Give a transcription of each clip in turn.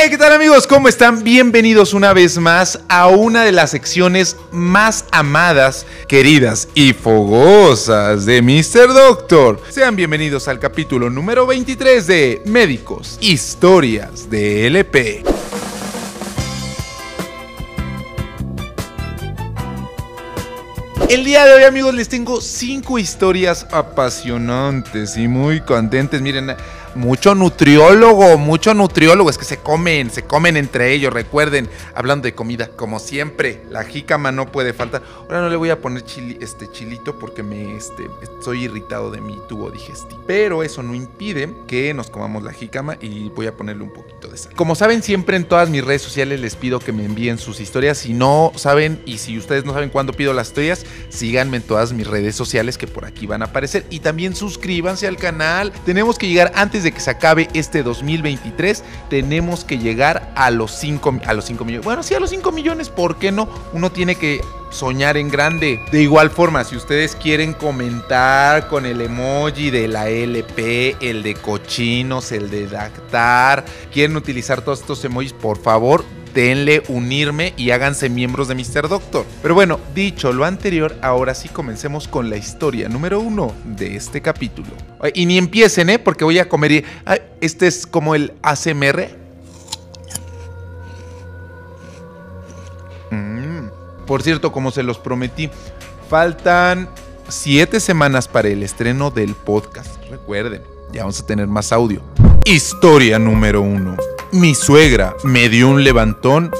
Hey, ¿qué tal amigos? ¿Cómo están? Bienvenidos una vez más a una de las secciones más amadas, queridas y fogosas de Mr. Doctor. Sean bienvenidos al capítulo número 23 de Médicos, Historias de LP. El día de hoy, amigos, les tengo cinco historias apasionantes y muy contentes. Miren, mucho nutriólogo, mucho nutriólogo. Es que se comen, se comen entre ellos. Recuerden, hablando de comida, como siempre, la jícama no puede faltar. Ahora no le voy a poner este chilito porque me este, estoy irritado de mi tubo digestivo. Pero eso no impide que nos comamos la jícama y voy a ponerle un poquito de sal. Como saben, siempre en todas mis redes sociales les pido que me envíen sus historias. Si no saben y si ustedes no saben cuándo pido las historias, síganme en todas mis redes sociales que por aquí van a aparecer. Y también suscríbanse al canal. Tenemos que llegar antes de que se acabe este 2023, tenemos que llegar a los 5 a los 5 millones. Bueno, sí, a los 5 millones, ¿por qué no? Uno tiene que soñar en grande. De igual forma, si ustedes quieren comentar con el emoji de la LP, el de cochinos, el de Dactar, quieren utilizar todos estos emojis, por favor, denle unirme y háganse miembros de Mr. Doctor. Pero bueno, dicho lo anterior, ahora sí comencemos con la historia número uno de este capítulo. Y ni empiecen, ¿eh? Porque voy a comer y... Este es como el ACMR. Mm. Por cierto, como se los prometí, faltan siete semanas para el estreno del podcast. Recuerden, ya vamos a tener más audio. Historia número uno. Mi suegra me dio un levantón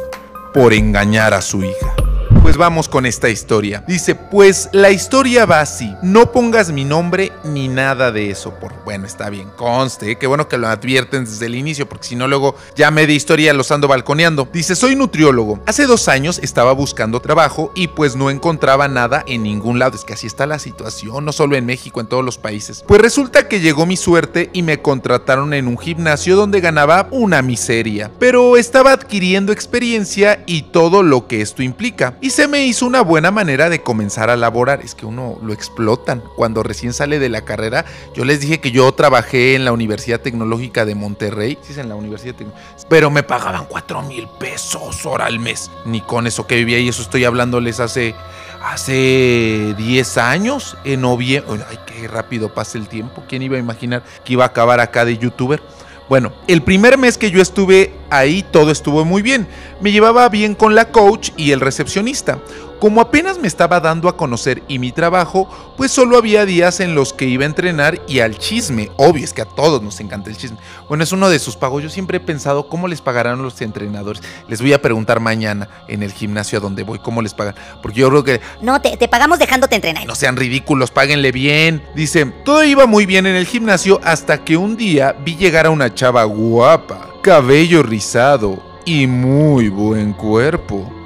por engañar a su hija pues vamos con esta historia. Dice, pues la historia va así. No pongas mi nombre ni nada de eso. Por, bueno, está bien, conste. Qué bueno que lo advierten desde el inicio, porque si no luego ya me de historia los ando balconeando. Dice, soy nutriólogo. Hace dos años estaba buscando trabajo y pues no encontraba nada en ningún lado. Es que así está la situación, no solo en México, en todos los países. Pues resulta que llegó mi suerte y me contrataron en un gimnasio donde ganaba una miseria. Pero estaba adquiriendo experiencia y todo lo que esto implica. Se me hizo una buena manera de comenzar a laborar. Es que uno lo explotan. Cuando recién sale de la carrera, yo les dije que yo trabajé en la Universidad Tecnológica de Monterrey. Sí, es en la Universidad Tecnológica. Pero me pagaban 4 mil pesos hora al mes. Ni con eso que vivía y eso estoy hablándoles hace hace 10 años, en noviembre. Ay, qué rápido pasa el tiempo. ¿Quién iba a imaginar que iba a acabar acá de youtuber? Bueno, el primer mes que yo estuve ahí todo estuvo muy bien. Me llevaba bien con la coach y el recepcionista. Como apenas me estaba dando a conocer y mi trabajo, pues solo había días en los que iba a entrenar y al chisme. Obvio, es que a todos nos encanta el chisme. Bueno, es uno de sus pagos. Yo siempre he pensado cómo les pagarán los entrenadores. Les voy a preguntar mañana en el gimnasio a donde voy cómo les pagan. Porque yo creo que... No, te, te pagamos dejándote entrenar. No sean ridículos, páguenle bien. Dice, todo iba muy bien en el gimnasio hasta que un día vi llegar a una chava guapa, cabello rizado y muy buen cuerpo.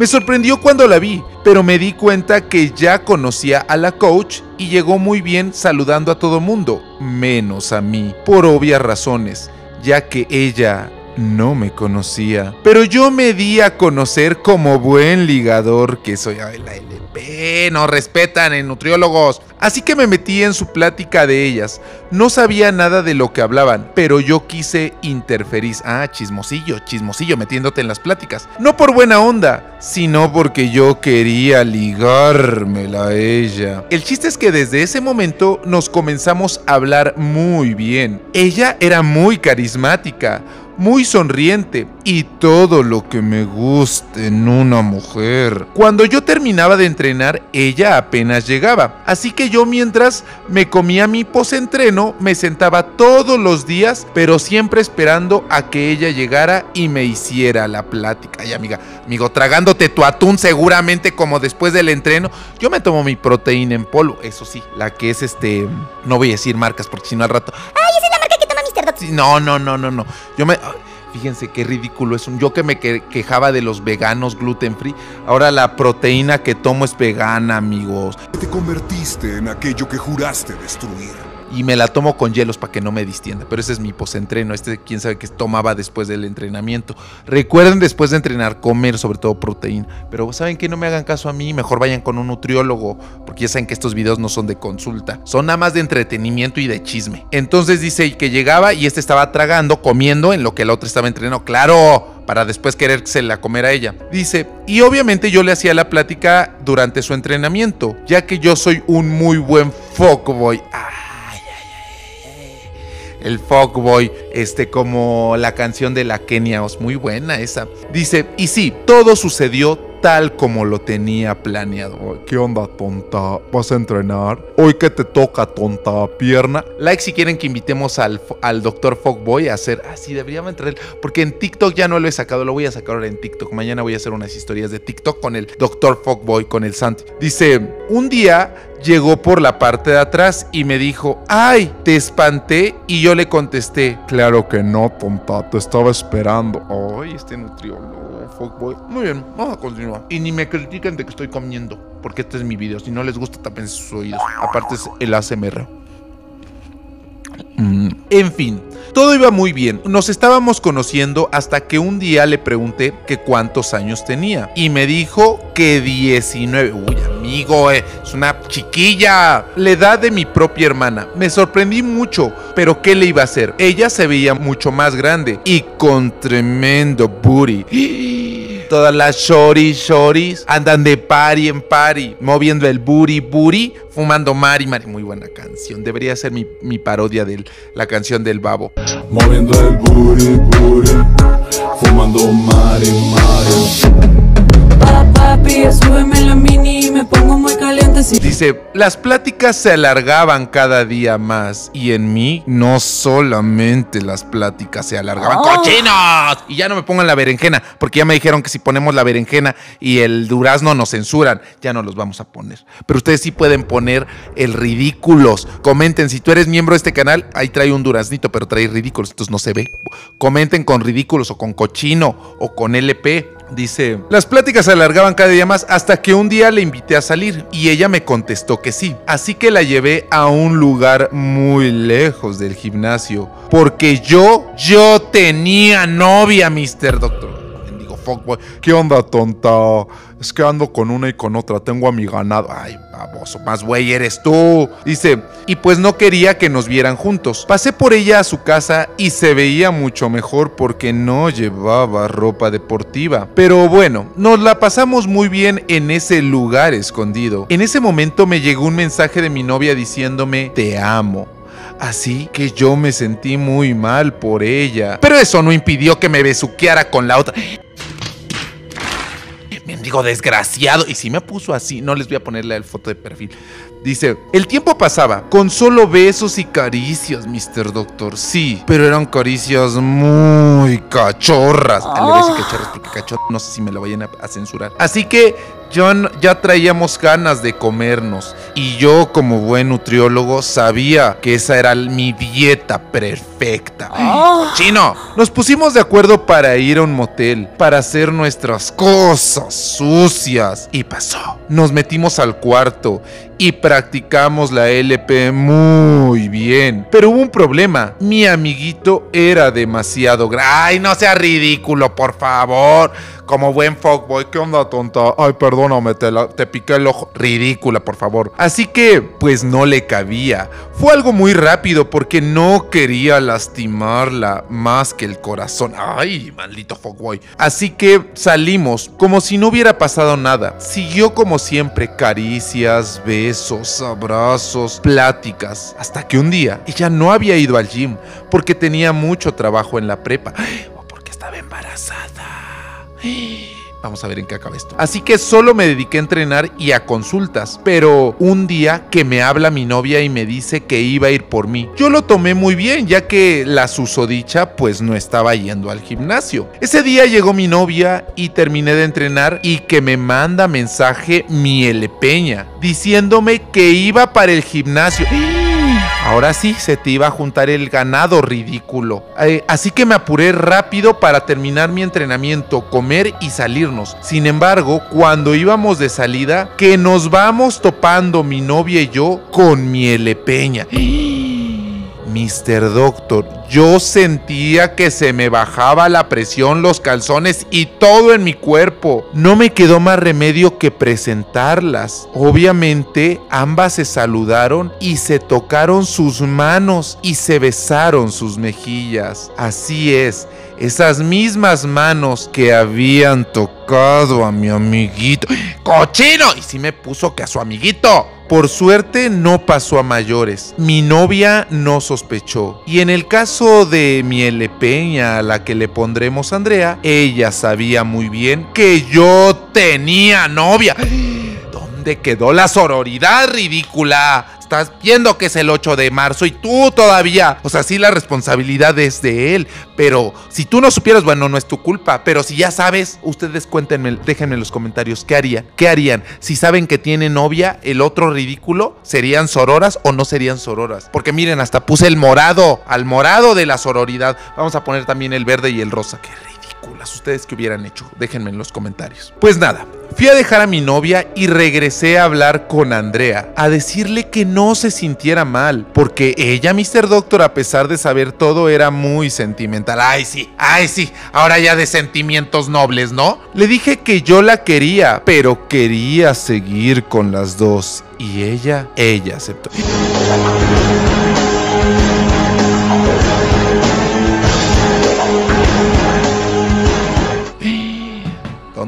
Me sorprendió cuando la vi, pero me di cuenta que ya conocía a la coach y llegó muy bien saludando a todo mundo, menos a mí, por obvias razones, ya que ella no me conocía. Pero yo me di a conocer como buen ligador que soy. Ay, la LP, no respetan en nutriólogos. Así que me metí en su plática de ellas. No sabía nada de lo que hablaban, pero yo quise interferir. Ah, chismosillo, chismosillo, metiéndote en las pláticas. No por buena onda, sino porque yo quería ligármela a ella. El chiste es que desde ese momento nos comenzamos a hablar muy bien. Ella era muy carismática muy sonriente y todo lo que me gusta en una mujer. Cuando yo terminaba de entrenar, ella apenas llegaba, así que yo mientras me comía mi posentreno, me sentaba todos los días, pero siempre esperando a que ella llegara y me hiciera la plática. Ay, amiga, amigo, tragándote tu atún seguramente como después del entreno, yo me tomo mi proteína en polvo, eso sí, la que es este, no voy a decir marcas porque si no al rato, ay, esa marca Mr. Doctor. no, no, no, no, no. Yo me Fíjense qué ridículo es un. Yo que me quejaba de los veganos gluten free, ahora la proteína que tomo es vegana, amigos. Te convertiste en aquello que juraste destruir. Y me la tomo con hielos para que no me distienda. Pero ese es mi posentreno. Este, quién sabe qué tomaba después del entrenamiento. Recuerden después de entrenar comer sobre todo proteína. Pero saben que no me hagan caso a mí, mejor vayan con un nutriólogo, porque ya saben que estos videos no son de consulta, son nada más de entretenimiento y de chisme. Entonces dice que llegaba y este estaba tragando, comiendo en lo que el otro estaba entrenando. Claro, para después querérsela comer a ella. Dice, y obviamente yo le hacía la plática durante su entrenamiento, ya que yo soy un muy buen fuckboy. Ay. El fuckboy, este como la canción de la Kenia Os, muy buena esa. Dice, y sí, todo sucedió tal como lo tenía planeado. ¿Qué onda, tonta? ¿Vas a entrenar? Hoy que te toca, tonta pierna. Like si quieren que invitemos al, al doctor Fogboy a hacer. Ah, sí, deberíamos entrar. Porque en TikTok ya no lo he sacado, lo voy a sacar ahora en TikTok. Mañana voy a hacer unas historias de TikTok con el doctor Fogboy, con el Santi. Dice: Un día llegó por la parte de atrás y me dijo: ¡Ay! Te espanté. Y yo le contesté: Claro que no, tonta, te estaba esperando. Ay, este nutriólogo. Fuckboy. Muy bien, vamos a continuar. Y ni me critiquen de que estoy comiendo, porque este es mi video. Si no les gusta, tapen sus oídos. Aparte es el ASMR. Mm. En fin, todo iba muy bien. Nos estábamos conociendo hasta que un día le pregunté que cuántos años tenía. Y me dijo que 19. Uy, amigo, eh, es una chiquilla. La edad de mi propia hermana. Me sorprendí mucho, pero ¿qué le iba a hacer? Ella se veía mucho más grande y con tremendo booty. Todas las shoris, shoris andan de party en party, moviendo el booty, booty, fumando mari, mari. Muy buena canción. Debería ser mi, mi parodia de la canción del babo. Moviendo el booty, booty, fumando mari, mari. Papi, súbeme la mini y me pongo muy caliente. Si... Dice, las pláticas se alargaban cada día más y en mí no solamente las pláticas se alargaban. Oh. ¡Cochinos! Y ya no me pongan la berenjena, porque ya me dijeron que si ponemos la berenjena y el durazno nos censuran, ya no los vamos a poner. Pero ustedes sí pueden poner el ridículos. Comenten, si tú eres miembro de este canal, ahí trae un duraznito, pero trae ridículos, entonces no se ve. Comenten con ridículos o con cochino o con LP. Dice, las pláticas se alargaban cada día más hasta que un día le invité a salir y ella me contestó que sí. Así que la llevé a un lugar muy lejos del gimnasio. Porque yo, yo tenía novia, Mr. Doctor. ¿Qué onda, tonta? Es que ando con una y con otra, tengo a mi ganado. Ay, baboso, más güey eres tú. Dice, y pues no quería que nos vieran juntos. Pasé por ella a su casa y se veía mucho mejor porque no llevaba ropa deportiva. Pero bueno, nos la pasamos muy bien en ese lugar escondido. En ese momento me llegó un mensaje de mi novia diciéndome, te amo. Así que yo me sentí muy mal por ella. Pero eso no impidió que me besuqueara con la otra. Mendigo desgraciado. Y si me puso así, no les voy a ponerle el foto de perfil. Dice, el tiempo pasaba con solo besos y caricias, Mr. Doctor. Sí, pero eran caricias muy cachorras. Le voy a decir cachorras porque cachorras no sé si me lo vayan a, a censurar. Así que n- ya traíamos ganas de comernos. Y yo, como buen nutriólogo, sabía que esa era mi dieta perfecta. Chino, nos pusimos de acuerdo para ir a un motel, para hacer nuestras cosas sucias. Y pasó. Nos metimos al cuarto y practicamos la LP muy bien. Pero hubo un problema. Mi amiguito era demasiado grande. Ay, no sea ridículo, por favor. Como buen fuckboy, ¿qué onda, tonta? Ay, perdóname, te, la- te piqué el ojo. Ridícula, por favor. Así que, pues no le cabía. Fue algo muy rápido porque no quería lastimarla más que el corazón. Ay, maldito fuckboy. Así que salimos como si no hubiera pasado nada. Siguió como siempre caricias, besos, abrazos, pláticas. Hasta que un día ella no había ido al gym porque tenía mucho trabajo en la prepa. O porque estaba embarazada. Vamos a ver en qué acaba esto. Así que solo me dediqué a entrenar y a consultas. Pero un día que me habla mi novia y me dice que iba a ir por mí. Yo lo tomé muy bien, ya que la susodicha pues no estaba yendo al gimnasio. Ese día llegó mi novia y terminé de entrenar y que me manda mensaje Miele Peña diciéndome que iba para el gimnasio. Ahora sí, se te iba a juntar el ganado ridículo. Eh, así que me apuré rápido para terminar mi entrenamiento, comer y salirnos. Sin embargo, cuando íbamos de salida, que nos vamos topando mi novia y yo con Miele Peña. Mr. Doctor, yo sentía que se me bajaba la presión, los calzones y todo en mi cuerpo. No me quedó más remedio que presentarlas. Obviamente, ambas se saludaron y se tocaron sus manos y se besaron sus mejillas. Así es, esas mismas manos que habían tocado a mi amiguito. ¡Cochino! Y sí me puso que a su amiguito. Por suerte no pasó a mayores. Mi novia no sospechó. Y en el caso de mi L. Peña, a la que le pondremos Andrea, ella sabía muy bien que yo tenía novia. ¿Dónde quedó la sororidad ridícula? Estás viendo que es el 8 de marzo y tú todavía. O sea, sí, la responsabilidad es de él. Pero si tú no supieras, bueno, no es tu culpa. Pero si ya sabes, ustedes cuéntenme, déjenme en los comentarios qué harían. ¿Qué harían? Si saben que tiene novia, el otro ridículo, ¿serían sororas o no serían sororas? Porque miren, hasta puse el morado, al morado de la sororidad. Vamos a poner también el verde y el rosa. Qué ridículas. ¿Ustedes qué hubieran hecho? Déjenme en los comentarios. Pues nada, Fui a dejar a mi novia y regresé a hablar con Andrea, a decirle que no se sintiera mal, porque ella, Mr. Doctor, a pesar de saber todo, era muy sentimental. Ay, sí, ay, sí, ahora ya de sentimientos nobles, ¿no? Le dije que yo la quería, pero quería seguir con las dos. Y ella, ella aceptó.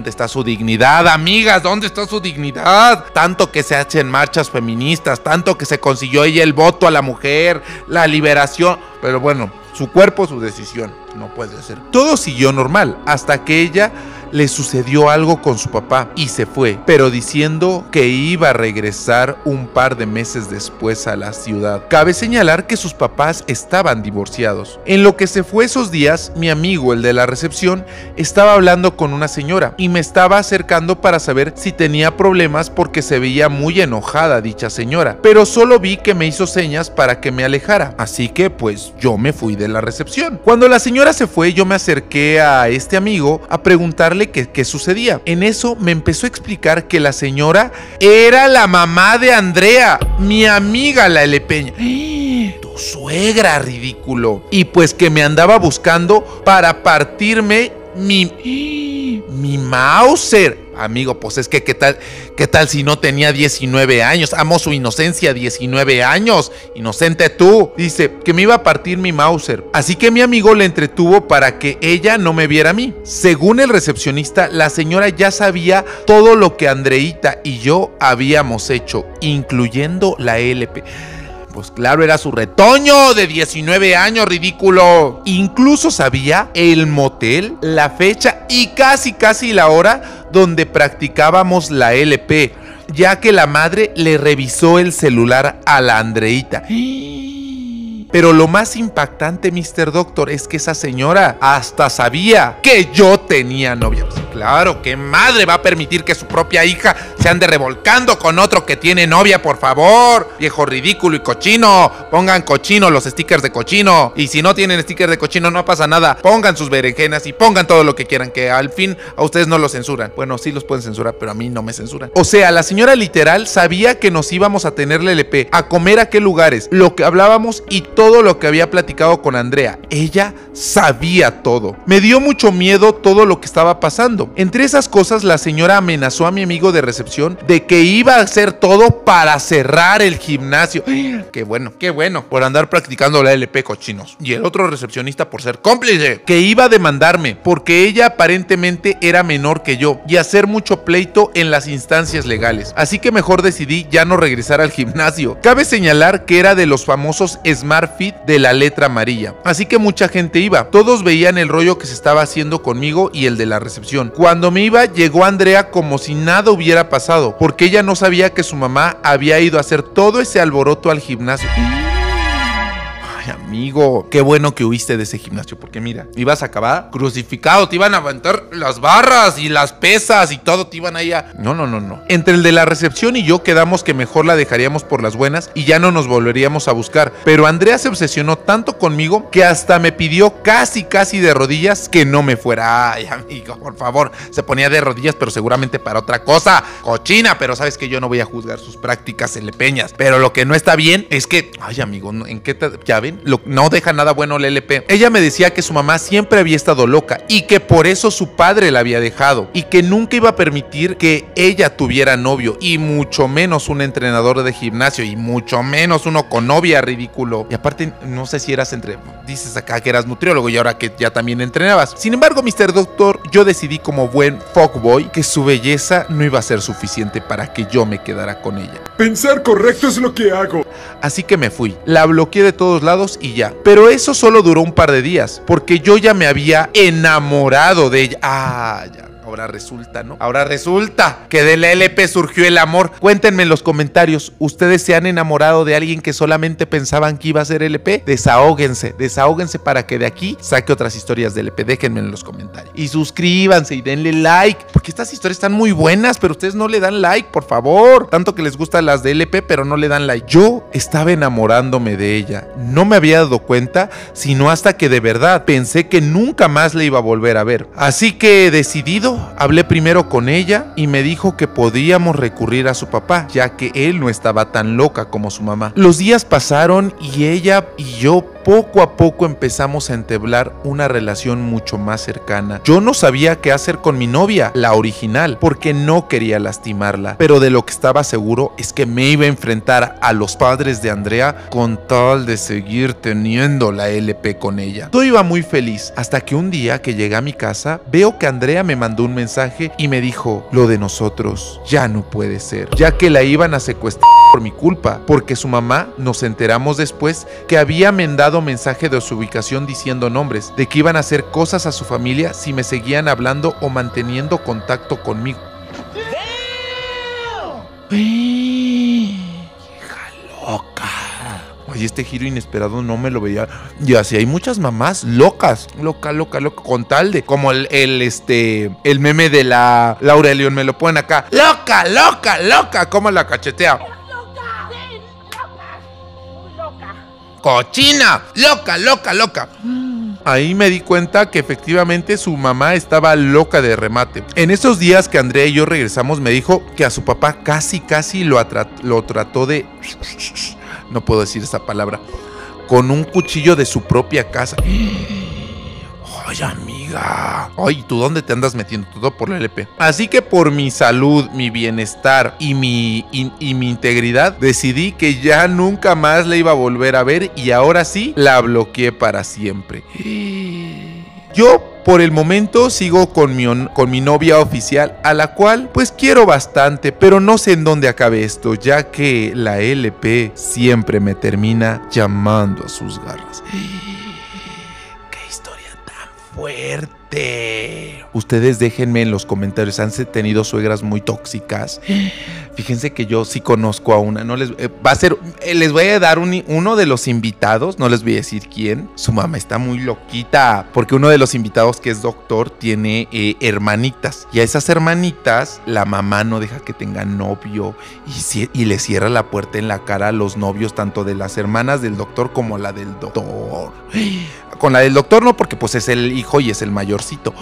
¿Dónde está su dignidad, amigas? ¿Dónde está su dignidad? Tanto que se hacen marchas feministas, tanto que se consiguió ella el voto a la mujer, la liberación. Pero bueno, su cuerpo, su decisión. No puede ser. Todo siguió normal hasta que ella le sucedió algo con su papá y se fue, pero diciendo que iba a regresar un par de meses después a la ciudad. Cabe señalar que sus papás estaban divorciados. En lo que se fue esos días, mi amigo, el de la recepción, estaba hablando con una señora y me estaba acercando para saber si tenía problemas porque se veía muy enojada dicha señora, pero solo vi que me hizo señas para que me alejara, así que pues yo me fui de la recepción. Cuando la señora se fue, yo me acerqué a este amigo a preguntarle qué, qué sucedía. En eso me empezó a explicar que la señora era la mamá de Andrea, mi amiga la L. Peña. Tu suegra, ridículo. Y pues que me andaba buscando para partirme mi. Mi Mauser. Amigo, pues es que qué tal, qué tal si no tenía 19 años. Amo su inocencia, 19 años. Inocente tú. Dice que me iba a partir mi Mauser. Así que mi amigo le entretuvo para que ella no me viera a mí. Según el recepcionista, la señora ya sabía todo lo que Andreita y yo habíamos hecho, incluyendo la LP. Pues claro, era su retoño de 19 años, ridículo. Incluso sabía el motel, la fecha y casi casi la hora donde practicábamos la LP, ya que la madre le revisó el celular a la Andreita. Pero lo más impactante, Mr. Doctor, es que esa señora hasta sabía que yo tenía novia. Claro, ¿qué madre va a permitir que su propia hija se ande revolcando con otro que tiene novia, por favor? Viejo ridículo y cochino. Pongan cochino los stickers de cochino. Y si no tienen stickers de cochino, no pasa nada. Pongan sus berenjenas y pongan todo lo que quieran, que al fin a ustedes no los censuran. Bueno, sí los pueden censurar, pero a mí no me censuran. O sea, la señora literal sabía que nos íbamos a tenerle LP, a comer a qué lugares, lo que hablábamos y todo lo que había platicado con Andrea. Ella sabía todo. Me dio mucho miedo todo lo que estaba pasando. Entre esas cosas, la señora amenazó a mi amigo de recepción de que iba a hacer todo para cerrar el gimnasio. Qué bueno, qué bueno, por andar practicando la LP cochinos. Y el otro recepcionista por ser cómplice, que iba a demandarme porque ella aparentemente era menor que yo y hacer mucho pleito en las instancias legales. Así que mejor decidí ya no regresar al gimnasio. Cabe señalar que era de los famosos Smart De la letra amarilla. Así que mucha gente iba. Todos veían el rollo que se estaba haciendo conmigo y el de la recepción. Cuando me iba, llegó Andrea como si nada hubiera pasado, porque ella no sabía que su mamá había ido a hacer todo ese alboroto al gimnasio. Ay, amigo, qué bueno que huiste de ese gimnasio, porque mira, ibas a acabar crucificado, te iban a aventar las barras y las pesas y todo, te iban ahí a... No, no, no, no. Entre el de la recepción y yo quedamos que mejor la dejaríamos por las buenas y ya no nos volveríamos a buscar. Pero Andrea se obsesionó tanto conmigo que hasta me pidió casi, casi de rodillas que no me fuera. Ay, amigo, por favor. Se ponía de rodillas, pero seguramente para otra cosa. Cochina, pero sabes que yo no voy a juzgar sus prácticas lepeñas. Pero lo que no está bien es que, ay, amigo, ¿en qué te, ya? Lo- no deja nada bueno el LP. Ella me decía que su mamá siempre había estado loca y que por eso su padre la había dejado y que nunca iba a permitir que ella tuviera novio y mucho menos un entrenador de gimnasio y mucho menos uno con novia ridículo. Y aparte, no sé si eras entre, dices acá que eras nutriólogo y ahora que ya también entrenabas. Sin embargo, Mr. Doctor, yo decidí como buen fuckboy que su belleza no iba a ser suficiente para que yo me quedara con ella. Pensar correcto es lo que hago. Así que me fui. La bloqueé de todos lados y ya. Pero eso solo duró un par de días, porque yo ya me había enamorado de ella. Ah, ya. Ahora resulta, ¿no? Ahora resulta que de la LP surgió el amor. Cuéntenme en los comentarios, ¿ustedes se han enamorado de alguien que solamente pensaban que iba a ser LP? Desahóguense, desahóguense para que de aquí saque otras historias de LP. Déjenme en los comentarios. Y suscríbanse y denle like, porque estas historias están muy buenas, pero ustedes no le dan like, por favor. Tanto que les gustan las de LP, pero no le dan like. Yo estaba enamorándome de ella. No me había dado cuenta, sino hasta que de verdad pensé que nunca más le iba a volver a ver. Así que decidido, hablé primero con ella y me dijo que podíamos recurrir a su papá, ya que él no estaba tan loca como su mamá. Los días pasaron y ella y yo poco a poco empezamos a entablar una relación mucho más cercana. Yo no sabía qué hacer con mi novia, la original, porque no quería lastimarla, pero de lo que estaba seguro es que me iba a enfrentar a los padres de Andrea con tal de seguir teniendo la LP con ella. Todo iba muy feliz hasta que un día que llegué a mi casa veo que Andrea me mandó un mensaje y me dijo, lo de nosotros ya no puede ser, ya que la iban a secuestrar por mi culpa, porque su mamá nos enteramos después que había mandado mensaje de su ubicación diciendo nombres, de que iban a hacer cosas a su familia si me seguían hablando o manteniendo contacto conmigo. ¡Hija loca! Oye, este giro inesperado no me lo veía. Y así hay muchas mamás locas, loca, loca, loca, con tal de como el, el, este, el meme de la Laura León me lo ponen acá. Loca, loca, loca, como la cachetea. Cochina, loca, loca, loca. Ahí me di cuenta que efectivamente su mamá estaba loca de remate. En esos días que Andrea y yo regresamos me dijo que a su papá casi, casi lo, lo trató de... No puedo decir esa palabra. Con un cuchillo de su propia casa. Ay, amiga. Ay, ¿tú dónde te andas metiendo? Todo por la LP. Así que por mi salud, mi bienestar y mi, y, mi integridad, decidí que ya nunca más la iba a volver a ver y ahora sí la bloqueé para siempre. Yo por el momento sigo con mi, on- con mi novia oficial, a la cual pues quiero bastante, pero no sé en dónde acabe esto, ya que la LP siempre me termina llamando a sus garras. ¡Qué historia tan fuerte! Ustedes déjenme en los comentarios, ¿han tenido suegras muy tóxicas? Fíjense que yo sí conozco a una, no les eh, va a ser eh, les voy a dar un- uno de los invitados, no les voy a decir quién. Su mamá está muy loquita porque uno de los invitados que es doctor tiene eh, hermanitas y a esas hermanitas la mamá no deja que tengan novio y, y le cierra la puerta en la cara a los novios tanto de las hermanas del doctor como la del doctor. Con la del doctor no porque pues es el hijo y es el mayorcito.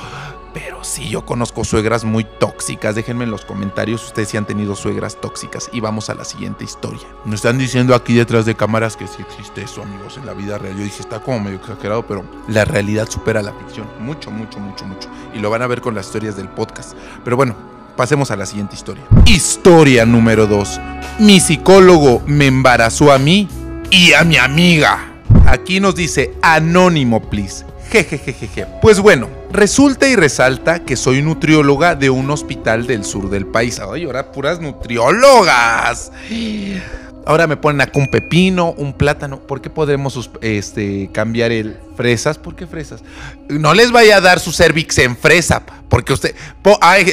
Sí, yo conozco suegras muy tóxicas. Déjenme en los comentarios ustedes si han tenido suegras tóxicas. Y vamos a la siguiente historia. Nos están diciendo aquí detrás de cámaras que sí existe eso, amigos, en la vida real. Yo dije, está como medio exagerado, pero la realidad supera la ficción. Mucho, mucho, mucho, mucho. Y lo van a ver con las historias del podcast. Pero bueno, pasemos a la siguiente historia. Historia número 2. Mi psicólogo me embarazó a mí y a mi amiga. Aquí nos dice anónimo, please. Jejejejeje. Pues bueno, resulta y resalta que soy nutrióloga de un hospital del sur del país. Ay, ahora puras nutriólogas. Ahora me ponen acá un pepino, un plátano. ¿Por qué podremos sus- este, cambiar el fresas? ¿Por qué fresas? No les vaya a dar su cervix en fresa, porque usted...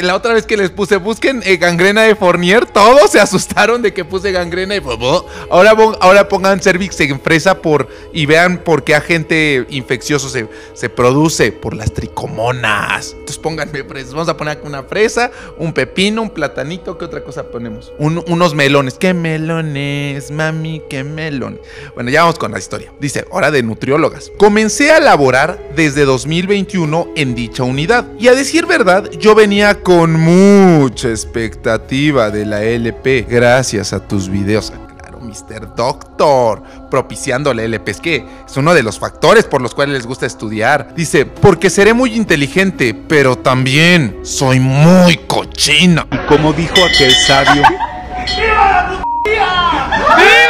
la otra vez que les puse, busquen eh, gangrena de Fournier, todos se asustaron de que puse gangrena de Fournier. Ahora, ahora pongan cervix en fresa por, y vean por qué agente infeccioso se, se produce por las tricomonas. Entonces pónganme fresas. Vamos a poner aquí una fresa, un pepino, un platanito. ¿Qué otra cosa ponemos? Un- unos melones. ¿Qué melones, mami? ¿Qué melones? Bueno, ya vamos con la historia. Dice, hora de nutriólogas. Comencé a laborar desde 2021 en dicha unidad. Y a decir verdad, yo venía con mucha expectativa de la LP gracias a tus videos. Claro, Mr. Doctor, propiciando la LP. Es que es uno de los factores por los cuales les gusta estudiar. Dice, porque seré muy inteligente, pero también soy muy cochina. Como dijo aquel sabio, Bia! Bia!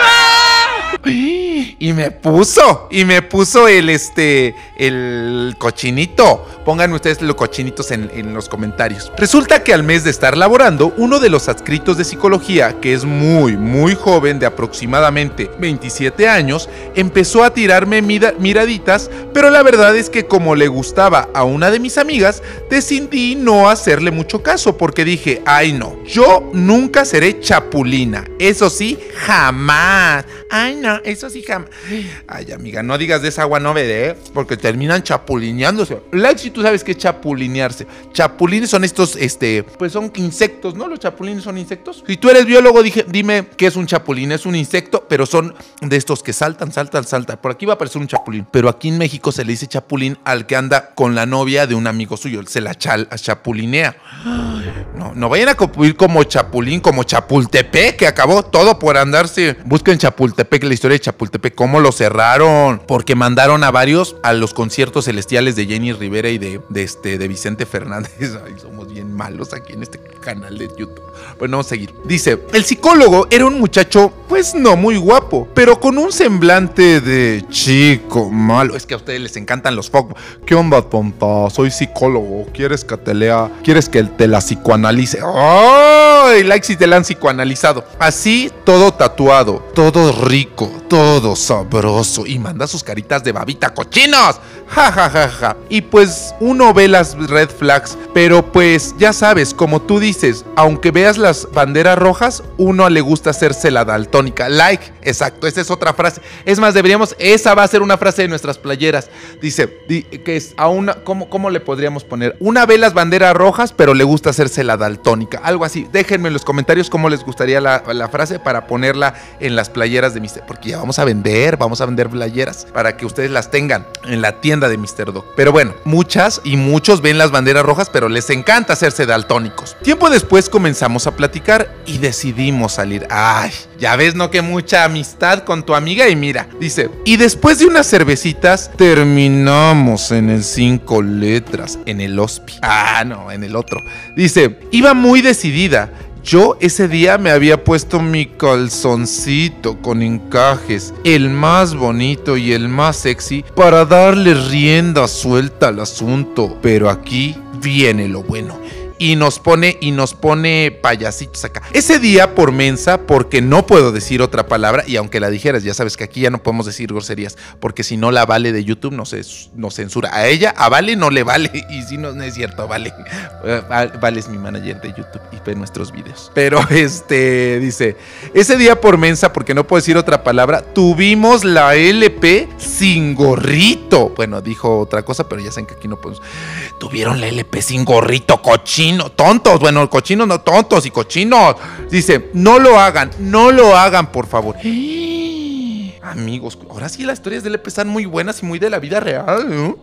Y me puso, y me puso el este, el cochinito. Pongan ustedes los cochinitos en, en los comentarios. Resulta que al mes de estar laborando, uno de los adscritos de psicología, que es muy, muy joven, de aproximadamente 27 años, empezó a tirarme miraditas, pero la verdad es que como le gustaba a una de mis amigas, decidí no hacerle mucho caso, porque dije, ay no, yo nunca seré chapulina. Eso sí, jamás. Ay no, eso sí jamás. Ay amiga, no digas de esa agua no bebé, porque terminan chapulineándose. Like si tú sabes qué es chapulinearse. Chapulines son estos, este, pues son insectos, ¿no? Los chapulines son insectos. Si tú eres biólogo, dije, dime qué es un chapulín. Es un insecto, pero son de estos que saltan, saltan, saltan. Por aquí va a aparecer un chapulín. Pero aquí en México se le dice chapulín al que anda con la novia de un amigo suyo. Se la chal- chapulinea. No, no vayan a confundir como Chapulín, como Chapultepec, que acabó todo por andarse. Busquen Chapultepec, la historia de Chapultepec, cómo lo cerraron. Porque mandaron a varios a los conciertos celestiales de Jenny Rivera y de, este, de Vicente Fernández. Ay, somos bien malos aquí en este canal de YouTube. Bueno, vamos a seguir. Dice, el psicólogo era un muchacho, pues no muy guapo, pero con un semblante de chico malo. Es que a ustedes les encantan los fuck. ¿Qué onda, tonta? Soy psicólogo. ¿Quieres que te lea? ¿Quieres que te la psicoanalice? ¡Ay! Like si te la han psicoanalizado. Así, todo tatuado, todo rico, todo sabroso. Y manda sus caritas de babita, cochinos. Ja, ja, ja, ja. Y pues uno ve las red flags, pero pues ya sabes, como tú dices, aunque veas las banderas rojas, uno le gusta hacerse la daltónica. Like, exacto, esa es otra frase. Es más, deberíamos, esa va a ser una frase de nuestras playeras. Dice, di- que es a una, ¿cómo, ¿cómo le podríamos poner? Una ve las banderas rojas, pero le gusta hacerse la daltónica. Algo así. Déjenme en los comentarios cómo les gustaría la, la frase para ponerla en las playeras de Porque ya vamos a vender, vamos a vender playeras para que ustedes las tengan en la tienda de Mr. Doc. Pero bueno, muchas y muchos ven las banderas rojas, pero les encanta hacerse daltónicos. Tiempo después comenzamos a platicar y decidimos salir. Ay, ya ves, no que mucha amistad con tu amiga y mira, dice, y después de unas cervecitas terminamos en el cinco letras, en el hospi. Ah, no, en el otro. Dice, iba muy decidida. Yo ese día me había puesto mi calzoncito con encajes, el más bonito y el más sexy, para darle rienda suelta al asunto. Pero aquí viene lo bueno y nos pone y nos pone payasitos acá. Ese día por mensa, porque no puedo decir otra palabra y aunque la dijeras, ya sabes que aquí ya no podemos decir groserías, porque si no la vale de YouTube no se nos censura. A ella, a Vale no le vale y si no, no es cierto, Vale. Eh, Val- Vale es mi manager de YouTube y ve nuestros videos. Pero este dice, ese día por mensa, porque no puedo decir otra palabra, tuvimos la LP sin gorrito. Bueno, dijo otra cosa, pero ya saben que aquí no podemos. Tuvieron la LP sin gorrito, cochino, tontos. Bueno, cochinos no tontos y cochinos. Dice, no lo hagan, no lo hagan, por favor. Amigos, ahora sí las historias de LP están muy buenas y muy de la vida real. ¿no?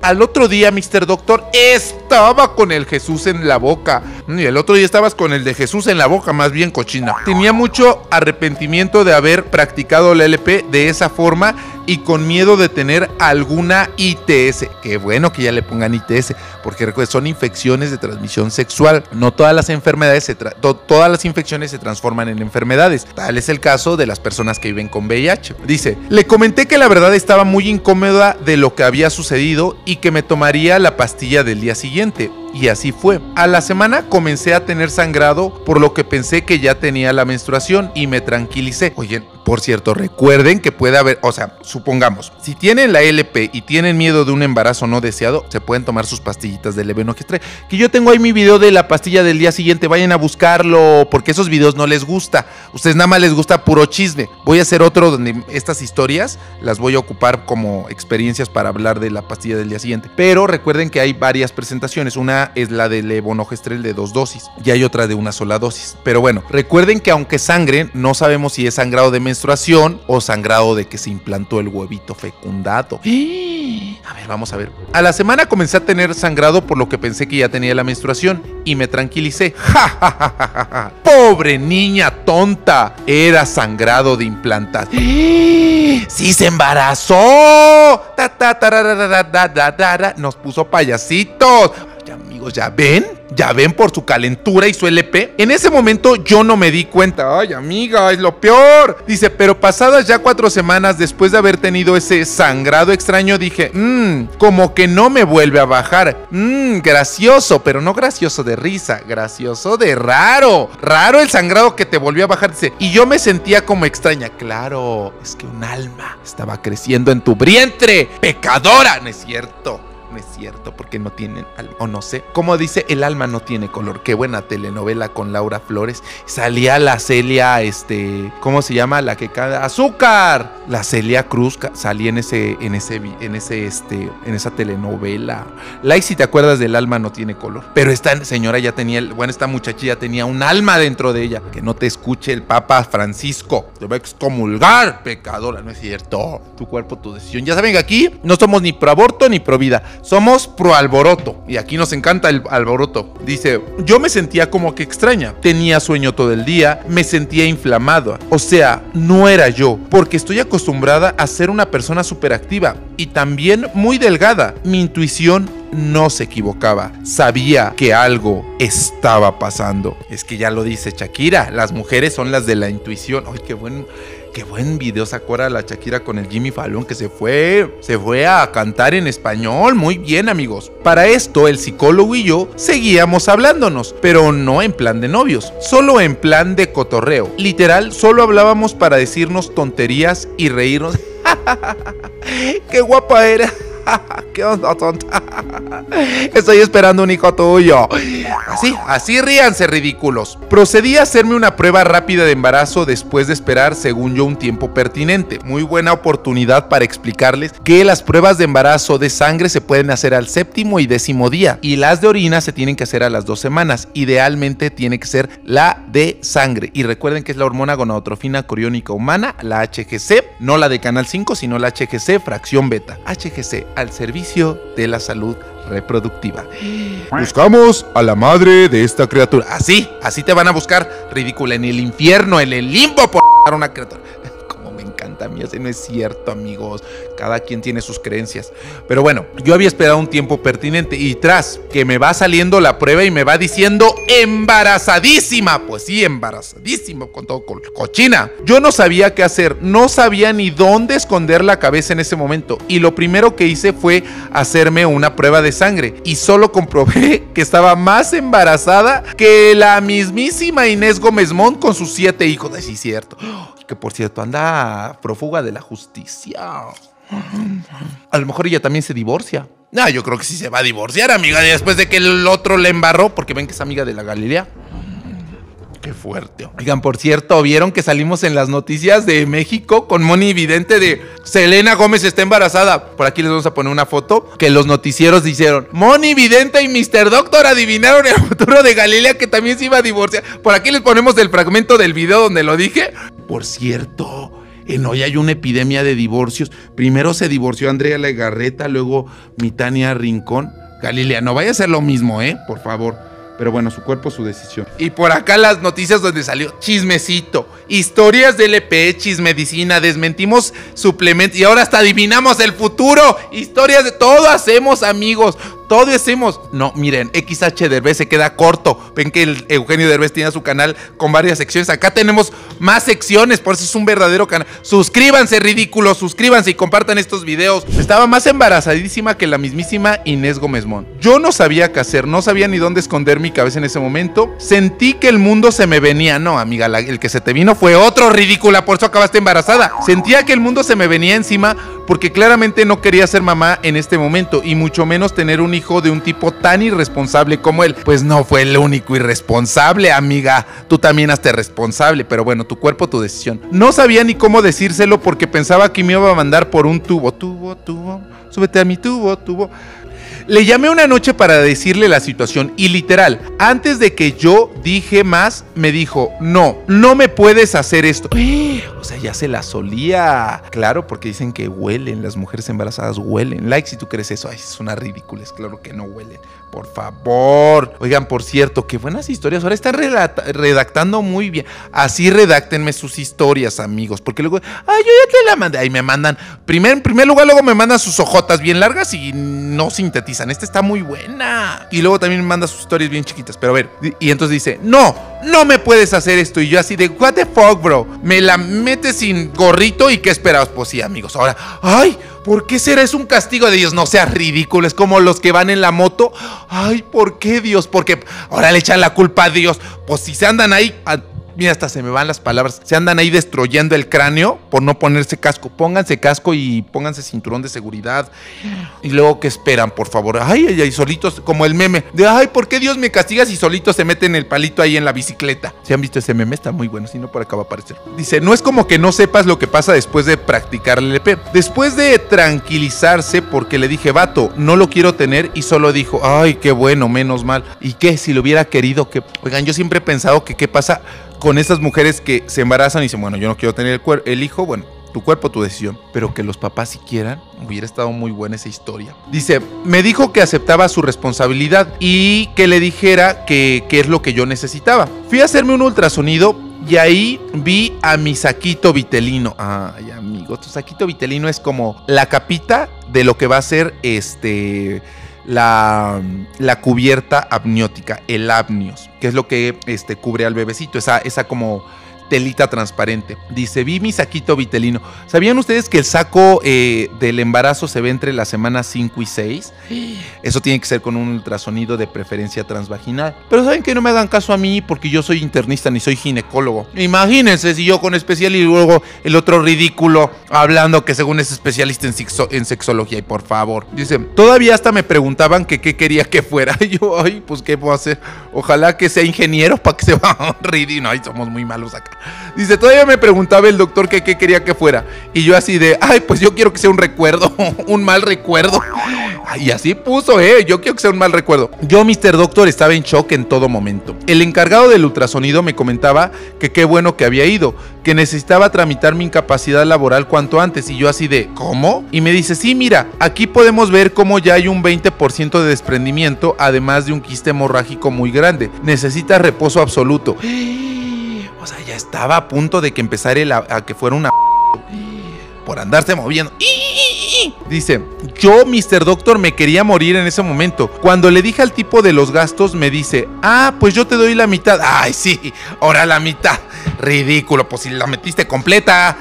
Al otro día, Mr. Doctor estaba con el Jesús en la boca. Y el otro día estabas con el de Jesús en la boca, más bien cochina. Tenía mucho arrepentimiento de haber practicado la LP de esa forma y con miedo de tener alguna ITS. Qué bueno que ya le pongan ITS, porque recuerden, son infecciones de transmisión sexual. No todas las enfermedades, se todas las infecciones se transforman en enfermedades. Tal es el caso de las personas que viven con VIH. Dice, le comenté que la verdad estaba muy incómoda de lo que había sucedido y que me tomaría la pastilla del día siguiente. Y así fue. A la semana comencé a tener sangrado, por lo que pensé que ya tenía la menstruación y me tranquilicé. Oye, por cierto, recuerden que puede haber, o sea, supongamos, si tienen la LP y tienen miedo de un embarazo no deseado, se pueden tomar sus pastillitas de levonorgestrel. Que yo tengo ahí mi video de la pastilla del día siguiente, vayan a buscarlo, porque esos videos no les gusta. Ustedes nada más les gusta puro chisme. Voy a hacer otro donde estas historias las voy a ocupar como experiencias para hablar de la pastilla del día siguiente. Pero recuerden que hay varias presentaciones. Una es la de levonorgestrel de dos dosis y hay otra de una sola dosis. Pero bueno, recuerden que aunque sangren, no sabemos si es sangrado de menstruación o sangrado de que se implantó el huevito fecundado. A ver, vamos a ver. A la semana comencé a tener sangrado por lo que pensé que ya tenía la menstruación y me tranquilicé. ¡Ja, ja, ja, ja, ja, ja! ¡Pobre niña tonta! Era sangrado de implantar. ¡Sí se embarazó! Ta, ta. Nos puso payasitos. ¿Ya ven? ¿Ya ven por su calentura y su LP? En ese momento yo no me di cuenta. Ay, amiga, es lo peor. Dice, pero pasadas ya cuatro semanas después de haber tenido ese sangrado extraño, dije, mmm, como que no me vuelve a bajar. Mmm, gracioso, pero no gracioso de risa, gracioso de raro. Raro el sangrado que te volvió a bajar. Dice, y yo me sentía como extraña. Claro, es que un alma estaba creciendo en tu vientre. Pecadora, ¿no es cierto? No es cierto, porque no tienen alma, o no sé. Como dice, el alma no tiene color. Qué buena telenovela con Laura Flores. Salía la Celia, este, ¿cómo se llama? La que cada azúcar. La Celia Cruz salía en ese, en ese, en ese, este, en esa telenovela. Like, si te acuerdas del alma no tiene color. Pero esta señora ya tenía, bueno, esta muchacha ya tenía un alma dentro de ella. Que no te escuche el Papa Francisco. Te va a excomulgar, pecadora. No es cierto. Tu cuerpo, tu decisión. Ya saben que aquí no somos ni pro aborto ni pro vida. Somos pro alboroto. Y aquí nos encanta el alboroto. Dice, yo me sentía como que extraña. Tenía sueño todo el día. Me sentía inflamado. O sea, no era yo. Porque estoy acostumbrada a ser una persona superactiva. Y también muy delgada. Mi intuición no se equivocaba. Sabía que algo estaba pasando. Es que ya lo dice Shakira. Las mujeres son las de la intuición. Ay, qué buen, qué buen video sacó ahora la Shakira con el Jimmy Fallon que se fue, se fue a cantar en español. Muy bien, amigos. Para esto, el psicólogo y yo seguíamos hablándonos, pero no en plan de novios, solo en plan de cotorreo. Literal, solo hablábamos para decirnos tonterías y reírnos. ¡Qué guapa era! ¿Qué onda, tonta? Estoy esperando un hijo tuyo. Así, así ríanse, ridículos. Procedí a hacerme una prueba rápida de embarazo después de esperar, según yo, un tiempo pertinente. Muy buena oportunidad para explicarles que las pruebas de embarazo de sangre se pueden hacer al séptimo y décimo día. Y las de orina se tienen que hacer a las dos semanas. Idealmente tiene que ser la de sangre. Y recuerden que es la hormona gonadotrofina coriónica humana, la HGC, no la de Canal 5, sino la HGC fracción beta. HGC al servicio de la salud reproductiva. Buscamos a la madre de esta criatura. Así, así te van a buscar, ridícula, en el infierno, en el limbo por una criatura. Como me encanta a mí, ese no es cierto, amigos. Cada quien tiene sus creencias. Pero bueno, yo había esperado un tiempo pertinente y tras que me va saliendo la prueba y me va diciendo embarazadísima. Pues sí, embarazadísima, con todo co- cochina. Yo no sabía qué hacer, no sabía ni dónde esconder la cabeza en ese momento. Y lo primero que hice fue hacerme una prueba de sangre. Y solo comprobé que estaba más embarazada que la mismísima Inés Gómez Mont con sus siete hijos. Sí, cierto. Que por cierto, anda prófuga de la justicia. A lo mejor ella también se divorcia. No, yo creo que sí se va a divorciar, amiga, después de que el otro le embarró, porque ven que es amiga de la Galilea. Qué fuerte. Oigan, por cierto, ¿vieron que salimos en las noticias de México con Moni Vidente de Selena Gómez está embarazada? Por aquí les vamos a poner una foto que los noticieros dijeron. Moni Vidente y Mr. Doctor adivinaron el futuro de Galilea que también se iba a divorciar. Por aquí les ponemos el fragmento del video donde lo dije. Por cierto, en hoy hay una epidemia de divorcios. Primero se divorció Andrea Legarreta, luego Mitania Rincón. Galilea, no vaya a ser lo mismo, ¿eh? Por favor. Pero bueno, su cuerpo, su decisión. Y por acá las noticias donde salió chismecito, historias del LP, chismedicina, desmentimos suplementos y ahora hasta adivinamos el futuro. Historias de todo hacemos, amigos. Todo decimos. No, miren, XH Derbez se queda corto. Ven que el Eugenio Derbez tiene su canal con varias secciones. Acá tenemos más secciones, por eso es un verdadero canal. Suscríbanse, ridículos, suscríbanse y compartan estos videos. Estaba más embarazadísima que la mismísima Inés Gómez Mon. Yo no sabía qué hacer, no sabía ni dónde esconder mi cabeza en ese momento. Sentí que el mundo se me venía. No, amiga, el que se te vino fue otro ridícula, por eso acabaste embarazada. Sentía que el mundo se me venía encima porque claramente no quería ser mamá en este momento y mucho menos tener un hijo de un tipo tan irresponsable como él. Pues no fue el único irresponsable, amiga. Tú también hazte responsable, pero bueno, tu cuerpo, tu decisión. No sabía ni cómo decírselo porque pensaba que me iba a mandar por un tubo. Tubo, tubo, súbete a mi tubo, tubo. Le llamé una noche para decirle la situación y literal, antes de que yo dije más, me dijo, no, no me puedes hacer esto. O sea, ya se la solía. Claro, porque dicen que huelen, las mujeres embarazadas huelen. Like si tú crees eso. Ay, es una ridícula, es claro que no huelen. Por favor. Oigan, por cierto, qué buenas historias. Ahora están redactando muy bien. Así redáctenme sus historias, amigos. Porque luego, ay, yo ya te la mandé. Ahí me mandan. Primer, en primer lugar, luego me mandan sus ojotas bien largas y no sintetizan. Esta está muy buena. Y luego también me manda sus historias bien chiquitas. Pero a ver, y entonces dice, no, no me puedes hacer esto. Y yo así de, what the fuck, bro. Me la metes sin gorrito y qué esperabas. Pues sí, amigos. Ahora, ay, ¿por qué será? Es un castigo de Dios. No seas ridículo. Es como los que van en la moto. Ay, ¿por qué Dios? Porque ahora le echan la culpa a Dios. Pues si se andan ahí. Mira, hasta se me van las palabras. Se andan ahí destruyendo el cráneo por no ponerse casco. Pónganse casco y pónganse cinturón de seguridad. Y luego, ¿qué esperan, por favor? Ay, ay, ay, solitos, como el meme. De, ay, ¿por qué Dios me castiga si solitos se meten el palito ahí en la bicicleta? Si han visto ese meme, está muy bueno. Si no, por acá va a aparecer. Dice, no es como que no sepas lo que pasa después de practicar el LP. Después de tranquilizarse, porque le dije, vato, no lo quiero tener. Y solo dijo, ay, qué bueno, menos mal. ¿Y qué? Si lo hubiera querido, que Oigan, yo siempre he pensado que qué pasa con esas mujeres que se embarazan y dicen, bueno, yo no quiero tener el, el hijo, bueno, tu cuerpo, tu decisión. Pero que los papás si quieran, hubiera estado muy buena esa historia. Dice, me dijo que aceptaba su responsabilidad y que le dijera que, que es lo que yo necesitaba. Fui a hacerme un ultrasonido y ahí vi a mi saquito vitelino. Ay, amigo, tu saquito vitelino es como la capita de lo que va a ser este la, la cubierta amniótica, el amnios, que es lo que este, cubre al bebecito, esa, esa como telita transparente. Dice, vi mi saquito vitelino. ¿Sabían ustedes que el saco eh, del embarazo se ve entre las semanas 5 y 6? Eso tiene que ser con un ultrasonido de preferencia transvaginal. Pero ¿saben que no me hagan caso a mí porque yo soy internista ni soy ginecólogo? Imagínense si yo con especial y luego el otro ridículo hablando que según es especialista en, sexo- en sexología y por favor. Dice, todavía hasta me preguntaban que qué quería que fuera. Y yo, ay, pues qué puedo hacer. Ojalá que sea ingeniero para que se va ridículo. Ay, somos muy malos acá. Dice, todavía me preguntaba el doctor que qué quería que fuera. Y yo así de, ay, pues yo quiero que sea un recuerdo, un mal recuerdo. Y así puso, eh, yo quiero que sea un mal recuerdo. Yo, Mr. Doctor, estaba en shock en todo momento. El encargado del ultrasonido me comentaba que qué bueno que había ido, que necesitaba tramitar mi incapacidad laboral cuanto antes. Y yo así de, ¿cómo? Y me dice, sí, mira, aquí podemos ver cómo ya hay un 20% de desprendimiento, además de un quiste hemorrágico muy grande. Necesita reposo absoluto. O sea, ya estaba a punto de que empezara a, que fuera una por andarse moviendo. Dice, yo, Mr. Doctor, me quería morir en ese momento. Cuando le dije al tipo de los gastos, me dice, ah, pues yo te doy la mitad. Ay, sí, ahora la mitad. Ridículo, pues si la metiste completa.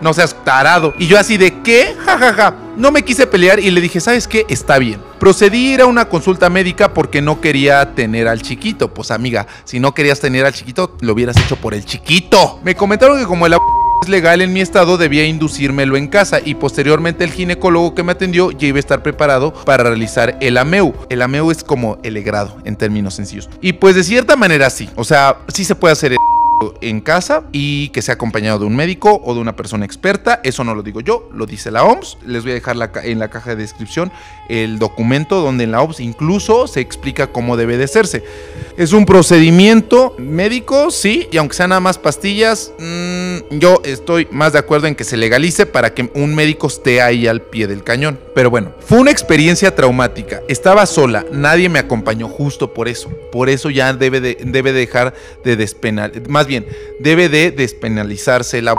No seas tarado. Y yo así de qué, jajaja. No me quise pelear y le dije, ¿sabes qué? Está bien. Procedí a ir a una consulta médica porque no quería tener al chiquito. Pues amiga, si no querías tener al chiquito, lo hubieras hecho por el chiquito. Me comentaron que como el es legal en mi estado, debía inducírmelo en casa y posteriormente el ginecólogo que me atendió ya iba a estar preparado para realizar el AMEU. El AMEU es como el egrado en términos sencillos. Y pues de cierta manera sí. O sea, sí se puede hacer el en casa y que sea acompañado de un médico o de una persona experta. Eso no lo digo yo, lo dice la OMS. Les voy a dejar en la caja de descripción el documento donde en la OMS incluso se explica cómo debe de hacerse. Es un procedimiento médico, sí, y aunque sean nada más pastillas, mm, yo estoy más de acuerdo en que se legalice para que un médico esté ahí al pie del cañón. Pero bueno, fue una experiencia traumática. Estaba sola, nadie me acompañó justo por eso. Por eso ya debe de, debe dejar de despenal, más debe de despenalizarse la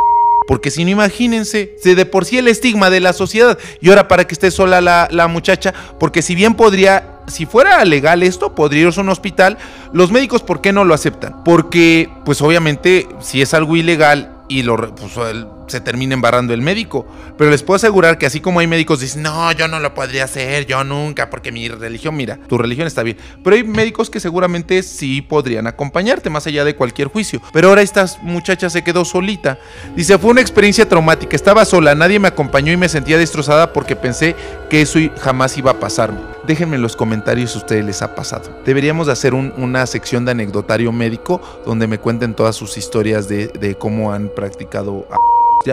Porque si no, imagínense, de, de por sí el estigma de la sociedad. Y ahora para que esté sola la, la muchacha, porque si bien podría si fuera legal esto, podría irse a un hospital. Los médicos, ¿por qué no lo aceptan? Porque, pues obviamente, si es algo ilegal y lo, pues, el- se termina embarrando el médico. Pero les puedo asegurar que así como hay médicos que dicen, no, yo no lo podría hacer, yo nunca, porque mi religión, mira, tu religión está bien. Pero hay médicos que seguramente sí podrían acompañarte, más allá de cualquier juicio. Pero ahora esta muchacha se quedó solita. Dice, fue una experiencia traumática, estaba sola, nadie me acompañó y me sentía destrozada porque pensé que eso jamás iba a pasarme. Déjenme en los comentarios si a ustedes les ha pasado. Deberíamos de hacer un- una sección de anecdotario médico donde me cuenten todas sus historias de, de cómo han practicado a-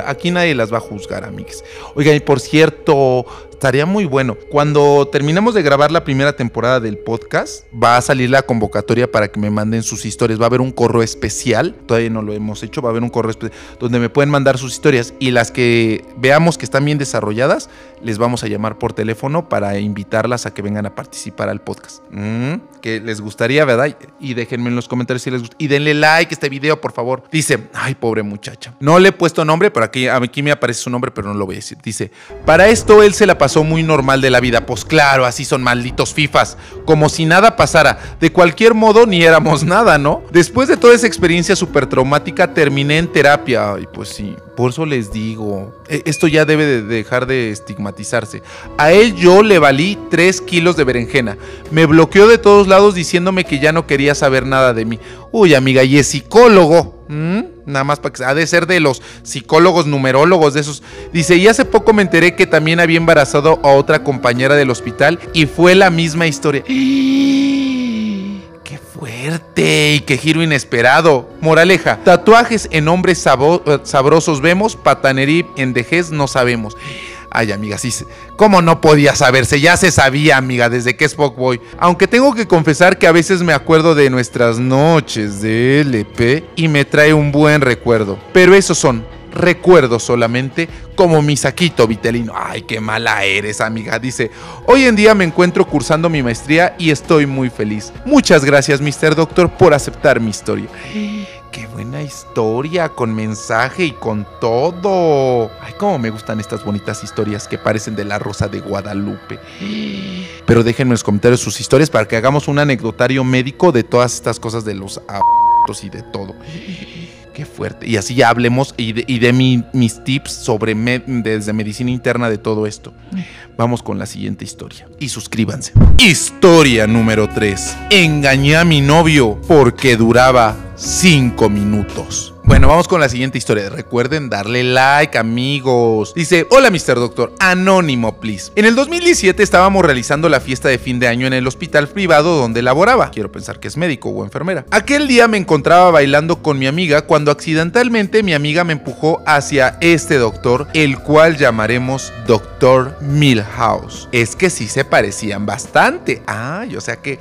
aquí nadie las va a juzgar, amigues. Oigan, y por cierto, estaría muy bueno. Cuando terminemos de grabar la primera temporada del podcast, va a salir la convocatoria para que me manden sus historias. Va a haber un correo especial, todavía no lo hemos hecho, va a haber un correo especial donde me pueden mandar sus historias y las que veamos que están bien desarrolladas, les vamos a llamar por teléfono para invitarlas a que vengan a participar al podcast. Mm, que les gustaría, ¿verdad? Y déjenme en los comentarios si les gusta. Y denle like a este video, por favor. Dice, ay, pobre muchacha. No le he puesto nombre, pero aquí, aquí me aparece su nombre, pero no lo voy a decir. Dice, para esto él se la pasó muy normal de la vida. Pues claro, así son malditos fifas. Como si nada pasara. De cualquier modo, ni éramos nada, ¿no? Después de toda esa experiencia súper traumática, terminé en terapia. Y pues sí, por eso les digo, e- esto ya debe de dejar de estigmatizarse. A él yo le valí 3 kilos de berenjena. Me bloqueó de todos lados diciéndome que ya no quería saber nada de mí. Uy, amiga, y es psicólogo. ¿Mm? Nada más para que ha de ser de los psicólogos, numerólogos, de esos. Dice, y hace poco me enteré que también había embarazado a otra compañera del hospital y fue la misma historia. ¡Qué fuerte! Y qué giro inesperado. Moraleja, tatuajes en hombres eh, sabrosos vemos, patanería en vejez no sabemos. Ay, amiga, sí. ¿Cómo no podía saberse? Ya se sabía, amiga, desde que es Boy. Aunque tengo que confesar que a veces me acuerdo de nuestras noches de LP y me trae un buen recuerdo. Pero esos son recuerdos solamente como mi saquito vitelino. Ay, qué mala eres, amiga. Dice, hoy en día me encuentro cursando mi maestría y estoy muy feliz. Muchas gracias, Mr. Doctor, por aceptar mi historia. Qué buena historia, con mensaje y con todo. Ay, cómo me gustan estas bonitas historias que parecen de la Rosa de Guadalupe. Pero déjenme en los comentarios sus historias para que hagamos un anecdotario médico de todas estas cosas de los a***os y de todo. Qué fuerte. Y así ya hablemos y de, y de mi- mis tips sobre me- desde medicina interna de todo esto. Vamos con la siguiente historia. Y suscríbanse. Historia número 3. Engañé a mi novio porque duraba 5 minutos. Bueno, vamos con la siguiente historia. Recuerden darle like, amigos. Dice, hola Mr. Doctor, anónimo, please. En el 2017 estábamos realizando la fiesta de fin de año en el hospital privado donde laboraba. Quiero pensar que es médico o enfermera. Aquel día me encontraba bailando con mi amiga cuando accidentalmente mi amiga me empujó hacia este doctor, el cual llamaremos Doctor Milhouse. Es que sí se parecían bastante. Ay, o sea que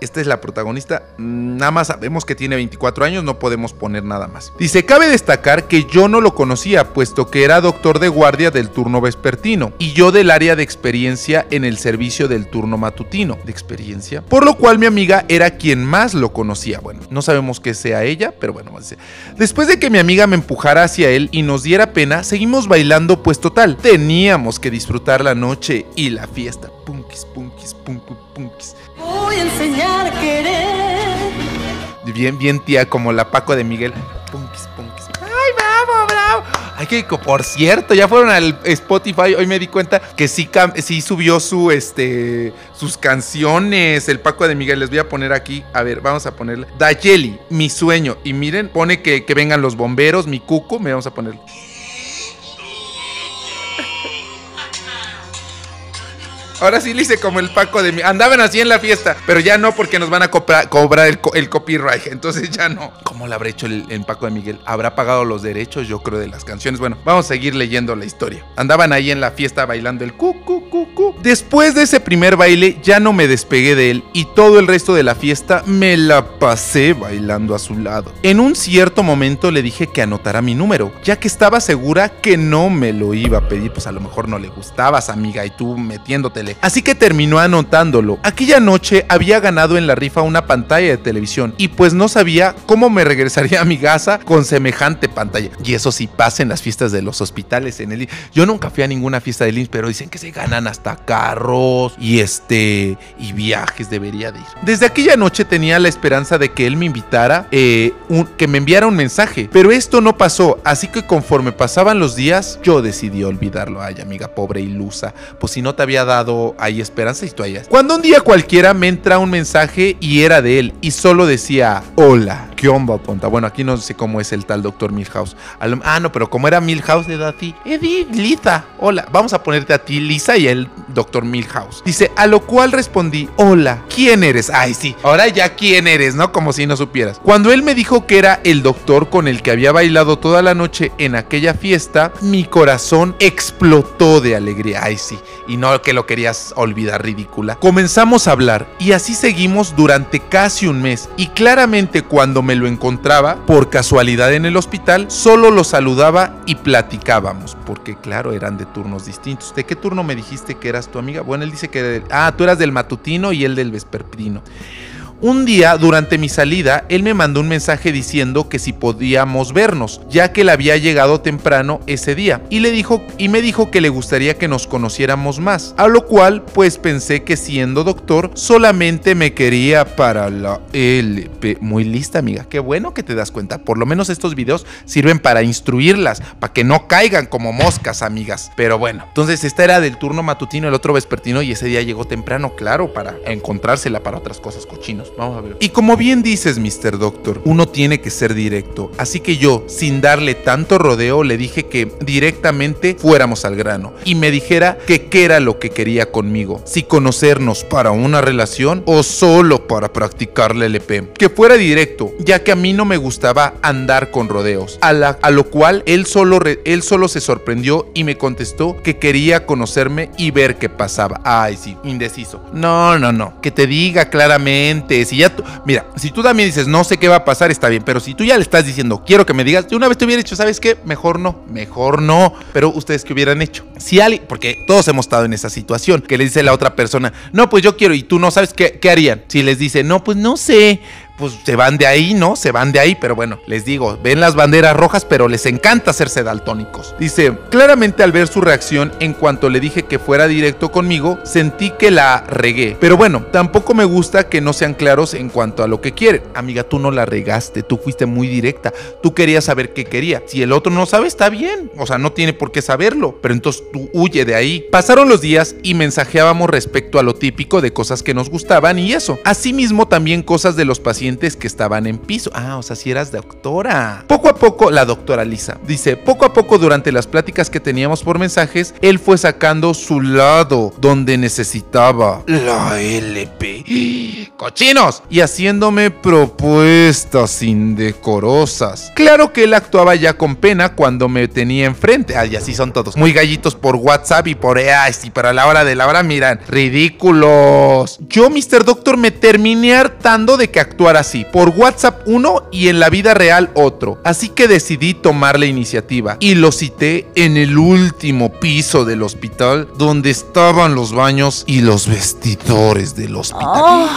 esta es la protagonista. Mm, Nada más sabemos que tiene 24 años, no podemos poner nada más. Dice, cabe destacar que yo no lo conocía, puesto que era doctor de guardia del turno vespertino y yo del área de experiencia en el servicio del turno matutino. ¿De experiencia? Por lo cual mi amiga era quien más lo conocía. Bueno, no sabemos que sea ella, pero bueno, dice, después de que mi amiga me empujara hacia él y nos diera pena, seguimos bailando, pues total, teníamos que disfrutar la noche y la fiesta. Punkis, punkis, punku, punkis. Voy a enseñar a querer. Bien, bien tía, como la Paco de Miguel. Punkis, punkis. ¡Ay, bravo, bravo! Ay, que por cierto, ya fueron al Spotify. Hoy me di cuenta que sí, sí subió su, este, sus canciones. El Paco de Miguel. Les voy a poner aquí. A ver, vamos a ponerle. Dayeli, mi sueño. Y miren, pone que, que vengan los bomberos, mi cuco. Me vamos a poner. Ahora sí le hice como el Paco de mi. Andaban así en la fiesta, pero ya no porque nos van a cobrar el, co- el copyright. Entonces ya no. ¿Cómo lo habrá hecho el, el Paco de Miguel? ¿Habrá pagado los derechos, yo creo, de las canciones? Bueno, vamos a seguir leyendo la historia. Andaban ahí en la fiesta bailando el cu, cu, cu, cu. Después de ese primer baile, ya no me despegué de él y todo el resto de la fiesta me la pasé bailando a su lado. En un cierto momento le dije que anotara mi número, ya que estaba segura que no me lo iba a pedir. Pues a lo mejor no le gustabas, amiga, y tú metiéndotele Así que terminó anotándolo. Aquella noche había ganado en la rifa una pantalla de televisión y pues no sabía cómo me regresaría a mi casa con semejante pantalla. Y eso sí pasa en las fiestas de los hospitales en el Yo nunca fui a ninguna fiesta del IMSS, pero dicen que se ganan hasta carros y este y viajes debería de ir. Desde aquella noche tenía la esperanza de que él me invitara, eh, que me enviara un mensaje, pero esto no pasó, así que conforme pasaban los días, yo decidí olvidarlo. Ay, amiga pobre ilusa, pues si no te había dado ahí esperanza y tú. Cuando un día cualquiera me entra un mensaje y era de él y solo decía, hola, ¿qué onda, ponta? Bueno, aquí no sé cómo es el tal doctor Milhouse. Ah, no, pero como era Milhouse, le da a ti, Edith, Lisa, hola, vamos a ponerte a ti, Lisa, y el doctor Milhouse. Dice, a lo cual respondí, hola, ¿quién eres? Ay, sí, ahora ya quién eres, ¿no? Como si no supieras. Cuando él me dijo que era el doctor con el que había bailado toda la noche en aquella fiesta, mi corazón explotó de alegría. Ay, sí, y no que lo querías olvidar, ridícula. Comenzamos a hablar y así seguimos durante casi un mes. Y claramente cuando me lo encontraba, por casualidad en el hospital, solo lo saludaba y platicábamos, porque claro, eran de turnos distintos. ¿De qué turno me dijiste que eras tu amiga? Bueno, él dice que... Ah, tú eras del matutino y él del vespertino. Un día, durante mi salida, él me mandó un mensaje diciendo que si podíamos vernos, ya que él había llegado temprano ese día, y le dijo y me dijo que le gustaría que nos conociéramos más. A lo cual, pues pensé que siendo doctor, solamente me quería para la LP. Muy lista, amiga. Qué bueno que te das cuenta. Por lo menos estos videos sirven para instruirlas, para que no caigan como moscas, amigas. Pero bueno, entonces esta era del turno matutino, el otro vespertino, y ese día llegó temprano, claro, para encontrársela para otras cosas cochinos. Vamos a ver. Y como bien dices, Mr. Doctor, uno tiene que ser directo. Así que yo, sin darle tanto rodeo, le dije que directamente fuéramos al grano. Y me dijera que qué era lo que quería conmigo. Si conocernos para una relación o solo para practicar la LP. Que fuera directo, ya que a mí no me gustaba andar con rodeos. A, la- a lo cual él solo, él solo se sorprendió y me contestó que quería conocerme y ver qué pasaba. Ay, sí, indeciso. No, no, no. Que te diga claramente. Si ya tú, mira, si tú también dices no sé qué va a pasar, está bien. Pero si tú ya le estás diciendo quiero que me digas, de una vez te hubiera dicho, ¿sabes qué? Mejor no, mejor no. Pero ustedes qué hubieran hecho. Si alguien, porque todos hemos estado en esa situación, que le dice la otra persona, no, pues yo quiero y tú no sabes qué, qué harían. Si les dice, no, pues no sé pues se van de ahí, ¿no? Se van de ahí, pero bueno, les digo, ven las banderas rojas, pero les encanta hacerse daltónicos. Dice, claramente al ver su reacción en cuanto le dije que fuera directo conmigo, sentí que la regué. Pero bueno, tampoco me gusta que no sean claros en cuanto a lo que quieren. Amiga, tú no la regaste, tú fuiste muy directa, tú querías saber qué quería. Si el otro no sabe, está bien, o sea, no tiene por qué saberlo, pero entonces tú huye de ahí. Pasaron los días y mensajeábamos respecto a lo típico de cosas que nos gustaban y eso. Asimismo, también cosas de los pacientes que estaban en piso. Ah, o sea, si eras doctora. Poco a poco, la doctora Lisa dice, poco a poco durante las pláticas que teníamos por mensajes, él fue sacando su lado donde necesitaba la LP. ¡Cochinos! Y haciéndome propuestas indecorosas. Claro que él actuaba ya con pena cuando me tenía enfrente. Ay, así son todos. Muy gallitos por WhatsApp y por EA. Y para la hora de la hora, miran, ridículos. Yo, Mr. Doctor, me terminé hartando de que actuara así. Por WhatsApp uno y en la vida real otro. Así que decidí tomar la iniciativa. Y lo cité en el último piso del hospital, donde estaban los baños y los vestidores del hospital.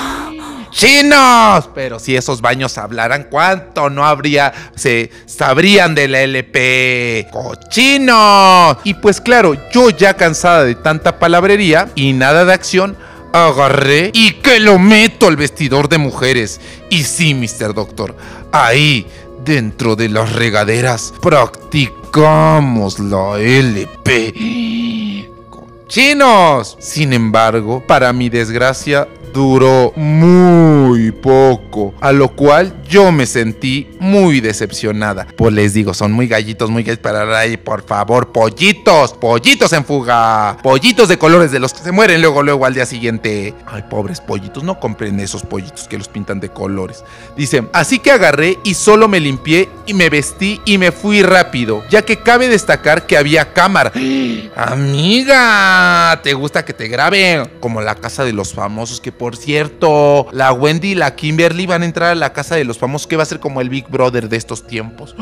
¡Chinos! Pero si esos baños hablaran, ¿cuánto no habría? Se sabrían de la LP. ¡Cochinos! Y pues claro, yo ya cansada de tanta palabrería y nada de acción, agarré y que lo meto al vestidor de mujeres. Y sí, Mr. Doctor, ahí, dentro de las regaderas, practicamos la LP. ¡Cochinos! Sin embargo, para mi desgracia, duró muy poco, a lo cual yo me sentí muy decepcionada. Pues les digo, son muy gallitos, muy gallitos para ahí, por favor, pollitos, pollitos en fuga, pollitos de colores de los que se mueren luego, luego al día siguiente. Ay, pobres pollitos, no compren esos pollitos que los pintan de colores. Dice, así que agarré y solo me limpié y me vestí y me fui rápido, ya que cabe destacar que había cámara. Amiga, ¿te gusta que te graben? Como la casa de los famosos, que por cierto, la Wendy y la Kimberly van a entrar a la casa de los famosos, que va a ser como el Big Brother de estos tiempos.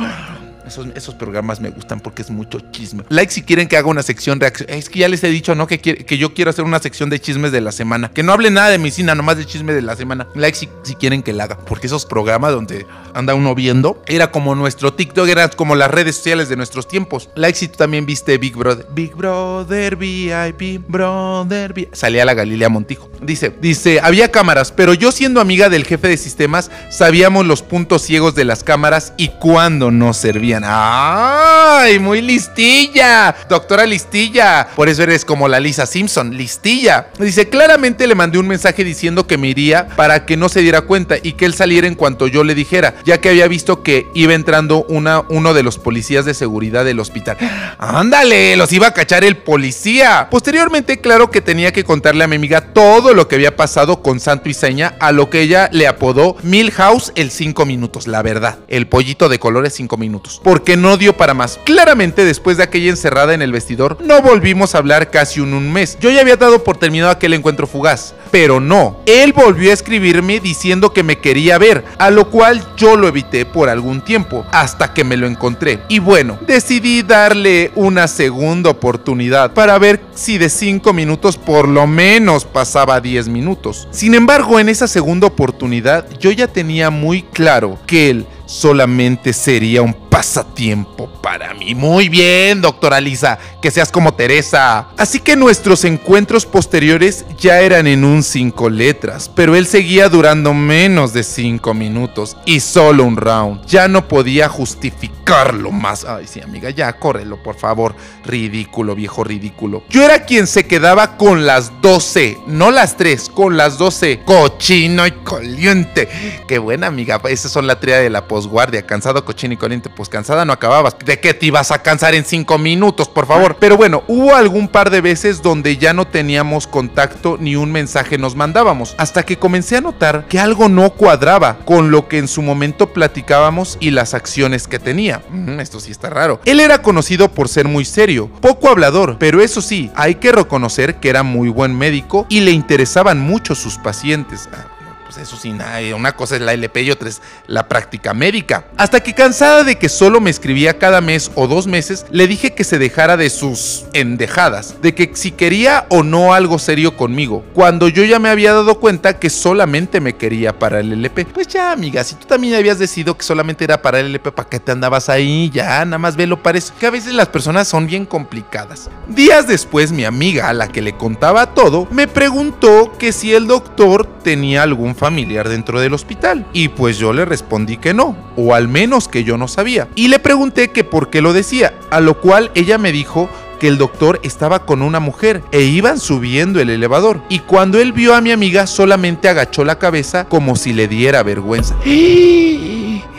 Esos, programas me gustan porque es mucho chisme. Like si quieren que haga una sección reacción. Es que ya les he dicho, ¿no? Que, que yo quiero hacer una sección de chismes de la semana. Que no hable nada de medicina, nomás de chisme de la semana. Like si, si quieren que la haga. Porque esos programas donde anda uno viendo, era como nuestro TikTok, era como las redes sociales de nuestros tiempos. Like si tú también viste Big Brother. Big Brother VIP, Brother VIP. Salía la Galilea Montijo. Dice, dice, había cámaras, pero yo siendo amiga del jefe de sistemas, sabíamos los puntos ciegos de las cámaras y cuándo no servían. ¡Ay! Muy listilla. Doctora Listilla. Por eso eres como la Lisa Simpson, listilla. Dice, claramente le mandé un mensaje diciendo que me iría para que no se diera cuenta y que él saliera en cuanto yo le dijera, ya que había visto que iba entrando una, uno de los policías de seguridad del hospital. ¡Ándale! Los iba a cachar el policía. Posteriormente, claro que tenía que contarle a mi amiga todo lo que había pasado con Santo y Seña, a lo que ella le apodó Milhouse el 5 minutos, la verdad. El pollito de colores 5 minutos. Porque no dio para más. Claramente, después de aquella encerrada en el vestidor, no volvimos a hablar casi un, un mes. Yo ya había dado por terminado aquel encuentro fugaz. Pero no. Él volvió a escribirme diciendo que me quería ver, a lo cual yo lo evité por algún tiempo, hasta que me lo encontré. Y bueno, decidí darle una segunda oportunidad para ver si de 5 minutos por lo menos pasaba a 10 minutos. Sin embargo, en esa segunda oportunidad yo ya tenía muy claro que él solamente sería un pasatiempo para mí. Muy bien, doctora Lisa, que seas como Teresa. Así que nuestros encuentros posteriores ya eran en un cinco letras, pero él seguía durando menos de cinco minutos y solo un round. Ya no podía justificarlo más. Ay, sí, amiga, ya córrelo, por favor. Ridículo, viejo ridículo. Yo era quien se quedaba con las 12, no las 3, con las 12. Cochino y caliente. Qué buena, amiga. Esas son la tría de la posguardia. Cansado, cochino y caliente. Pues cansada no acababas. ¿De qué te ibas a cansar en 5 minutos, por favor? Pero bueno, hubo algún par de veces donde ya no teníamos contacto ni un mensaje nos mandábamos. Hasta que comencé a notar que algo no cuadraba con lo que en su momento platicábamos y las acciones que tenía. Mm, esto sí está raro. Él era conocido por ser muy serio, poco hablador, pero eso sí, hay que reconocer que era muy buen médico y le interesaban mucho sus pacientes. Ah, pues eso sí, una cosa es la LP y otra es la práctica médica. Hasta que cansada de que solo me escribía cada mes o dos meses, le dije que se dejara de sus endejadas, de que si quería o no algo serio conmigo, cuando yo ya me había dado cuenta que solamente me quería para el LP. Pues ya, amiga, si tú también habías decidido que solamente era para el LP, ¿para qué te andabas ahí? Ya, nada más velo para eso. Que a veces las personas son bien complicadas. Días después, mi amiga, a la que le contaba todo, me preguntó que si el doctor tenía algún familiar dentro del hospital. Y pues yo le respondí que no, o al menos que yo no sabía. Y le pregunté que por qué lo decía, a lo cual ella me dijo que el doctor estaba con una mujer e iban subiendo el elevador. Y cuando él vio a mi amiga solamente agachó la cabeza como si le diera vergüenza.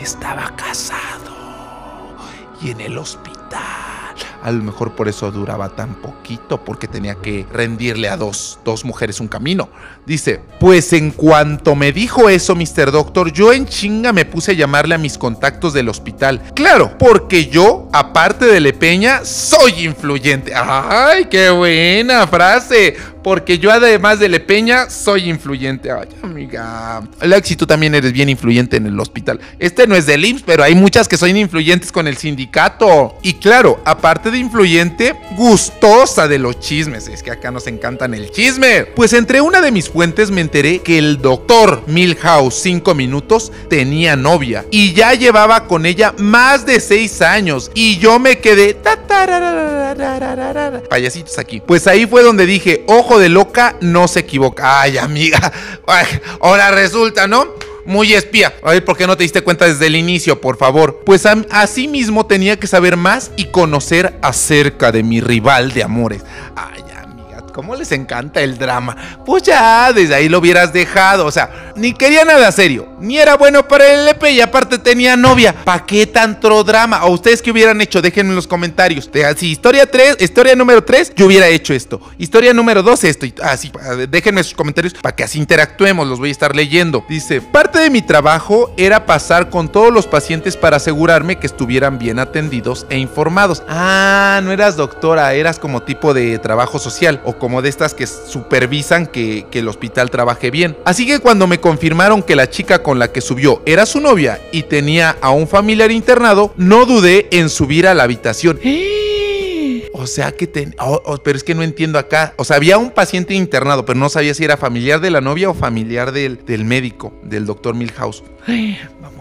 Estaba casado y en el hospital. A lo mejor por eso duraba tan poquito, porque tenía que rendirle a dos, dos mujeres un camino. Dice, pues en cuanto me dijo eso, Mr. Doctor, yo en chinga me puse a llamarle a mis contactos del hospital. Claro, porque yo, aparte de Lepeña, soy influyente. ¡Ay, qué buena frase! Porque yo además de Lepeña, soy influyente. Ay, amiga. Lexi, tú también eres bien influyente en el hospital. Este no es del IMSS, pero hay muchas que son influyentes con el sindicato. Y claro, aparte de influyente, gustosa de los chismes. Es que acá nos encantan el chisme. Pues entre una de mis fuentes me enteré que el doctor Milhouse 5 minutos tenía novia. Y ya llevaba con ella más de 6 años. Y yo me quedé... Payasitos aquí. Pues ahí fue donde dije, ojo de loca, no se equivoca. Ay, amiga. Ahora resulta, ¿no? Muy espía. A ver, ¿por qué no te diste cuenta desde el inicio, por favor? Pues así mismo tenía que saber más y conocer acerca de mi rival de amores. Ay, amiga, ¿cómo les encanta el drama? Pues ya, desde ahí lo hubieras dejado. O sea, ni quería nada serio, ni era bueno para el LP y aparte tenía novia. ¿Para qué tanto drama? ¿O ustedes qué hubieran hecho? Déjenme en los comentarios. Así, historia 3, historia número 3, yo hubiera hecho esto. Historia número 2, esto. Así, a ver, déjenme sus comentarios para que así interactuemos, los voy a estar leyendo. Dice, parte de mi trabajo era pasar con todos los pacientes para asegurarme que estuvieran bien atendidos e informados. Ah, no eras doctora, eras como tipo de trabajo social o como de estas que supervisan que, que el hospital trabaje bien. Así que cuando me confirmaron que la chica con la que subió era su novia y tenía a un familiar internado, no dudé en subir a la habitación. O sea que ten... oh, oh, pero es que no entiendo acá. O sea, había un paciente internado, pero no sabía si era familiar de la novia o familiar del, del médico, del doctor Milhouse.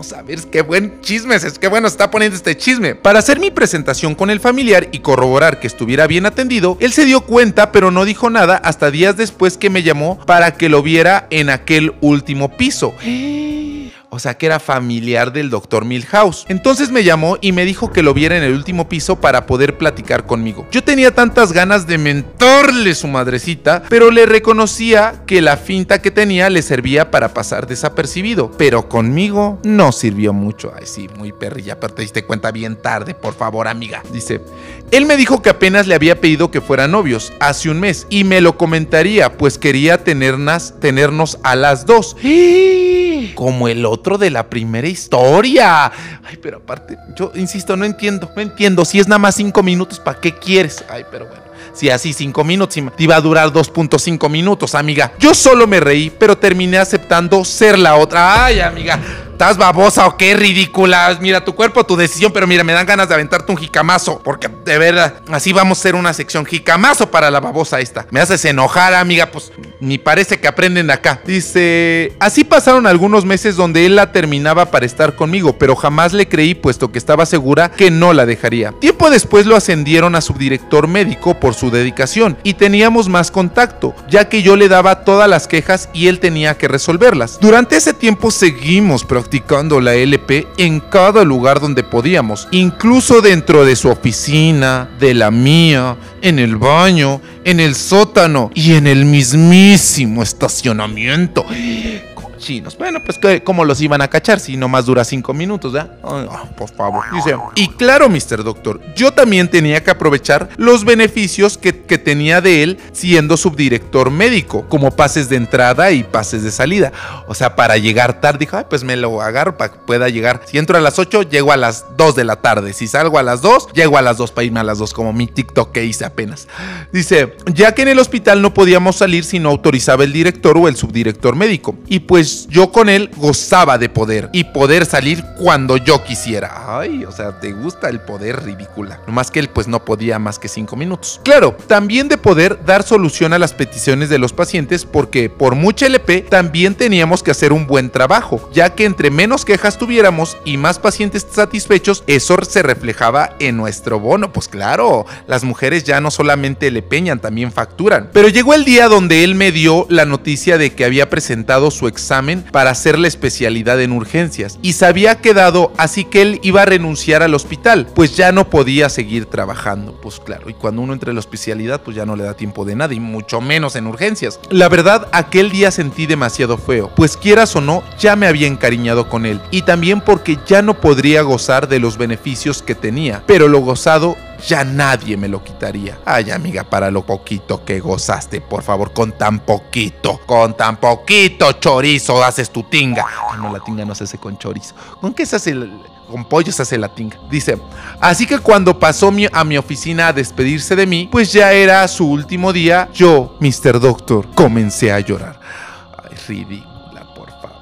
Vamos a ver, qué buen chisme, es que bueno está poniendo este chisme. Para hacer mi presentación con el familiar y corroborar que estuviera bien atendido, él se dio cuenta pero no dijo nada hasta días después que me llamó para que lo viera en aquel último piso. O sea que era familiar del doctor Milhouse. Entonces me llamó y me dijo que lo viera en el último piso para poder platicar conmigo. Yo tenía tantas ganas de mentorle su madrecita, pero le reconocía que la finta que tenía le servía para pasar desapercibido. Pero conmigo no sirvió mucho. Ay, sí, muy perrilla, pero te diste cuenta bien tarde, por favor, amiga. Dice, él me dijo que apenas le había pedido que fueran novios hace un mes y me lo comentaría, pues quería tenernos, tenernos a las dos. Como el otro de la primera historia. Ay, pero aparte, yo insisto, no entiendo, no entiendo. Si es nada más cinco minutos, ¿para qué quieres? Ay, pero bueno. Si así cinco minutos, te iba a durar 2.5 minutos, amiga. Yo solo me reí, pero terminé aceptando ser la otra. Ay, amiga. ¿Estás babosa o qué ridícula? Mira, tu cuerpo, tu decisión, pero mira, me dan ganas de aventarte un jicamazo. Porque de verdad, así vamos a hacer una sección jicamazo para la babosa esta. Me haces enojar, amiga, pues ni parece que aprenden de acá. Dice, así pasaron algunos meses donde él la terminaba para estar conmigo, pero jamás le creí puesto que estaba segura que no la dejaría. Tiempo después lo ascendieron a subdirector médico por su dedicación y teníamos más contacto, ya que yo le daba todas las quejas y él tenía que resolverlas. Durante ese tiempo seguimos practicando la LP en cada lugar donde podíamos, incluso dentro de su oficina, de la mía, en el baño, en el sótano y en el mismísimo estacionamiento. Chinos. Bueno, pues cómo los iban a cachar si nomás dura cinco minutos, ¿ya? Ay, ah, por favor. Dice, y claro, Mr. Doctor, yo también tenía que aprovechar los beneficios que, tenía de él siendo subdirector médico, como pases de entrada y pases de salida. O sea, para llegar tarde, dijo, pues me lo agarro para que pueda llegar. Si entro a las 8, llego a las 2 de la tarde. Si salgo a las 2, llego a las 2 para irme a las 2, como mi TikTok que hice apenas. Dice, ya que en el hospital no podíamos salir si no autorizaba el director o el subdirector médico. Y pues yo con él gozaba de poder y poder salir cuando yo quisiera. Ay, o sea, te gusta el poder ridícula. Más que él pues no podía más que cinco minutos. Claro, también de poder dar solución a las peticiones de los pacientes porque por mucha LP también teníamos que hacer un buen trabajo, ya que entre menos quejas tuviéramos y más pacientes satisfechos, eso se reflejaba en nuestro bono. Pues claro, las mujeres ya no solamente le peñan, también facturan. Pero llegó el día donde él me dio la noticia de que había presentado su examen para hacer la especialidad en urgencias. Y se había quedado así que él iba a renunciar al hospital, pues ya no podía seguir trabajando. Pues claro, y cuando uno entra en la especialidad, pues ya no le da tiempo de nada y mucho menos en urgencias. La verdad, aquel día sentí demasiado feo, pues quieras o no, ya me había encariñado con él. Y también porque ya no podría gozar de los beneficios que tenía, pero lo gozado ya nadie me lo quitaría. Ay, amiga, para lo poquito que gozaste, por favor, con tan poquito, con tan poquito chorizo haces tu tinga. Ay, no, la tinga no se hace con chorizo. ¿Con qué se hace el, con pollo se hace la tinga. Dice, así que cuando pasó mi, a mi oficina a despedirse de mí, pues ya era su último día, yo, Mr. Doctor, comencé a llorar. Ay, ridículo.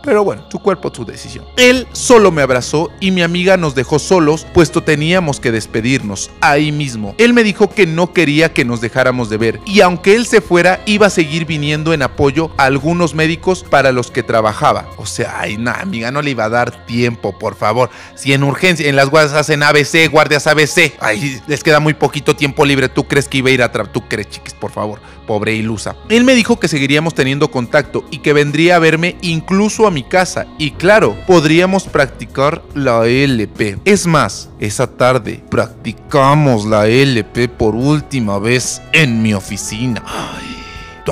Pero bueno, tu cuerpo, tu decisión. Él solo me abrazó y mi amiga nos dejó solos, puesto teníamos que despedirnos ahí mismo. Él me dijo que no quería que nos dejáramos de ver y aunque él se fuera, iba a seguir viniendo en apoyo a algunos médicos para los que trabajaba. O sea, ay, no, amiga, no le iba a dar tiempo, por favor. Si en urgencia, en las guardias hacen ABC, guardias ABC, ay, les queda muy poquito tiempo libre. ¿Tú crees que iba a ir a? ¿Tú crees, chiquis, por favor? Pobre ilusa. Él me dijo que seguiríamos teniendo contacto y que vendría a verme incluso a mi casa y claro, podríamos practicar la LP. Es más, esa tarde practicamos la LP por última vez en mi oficina. Ay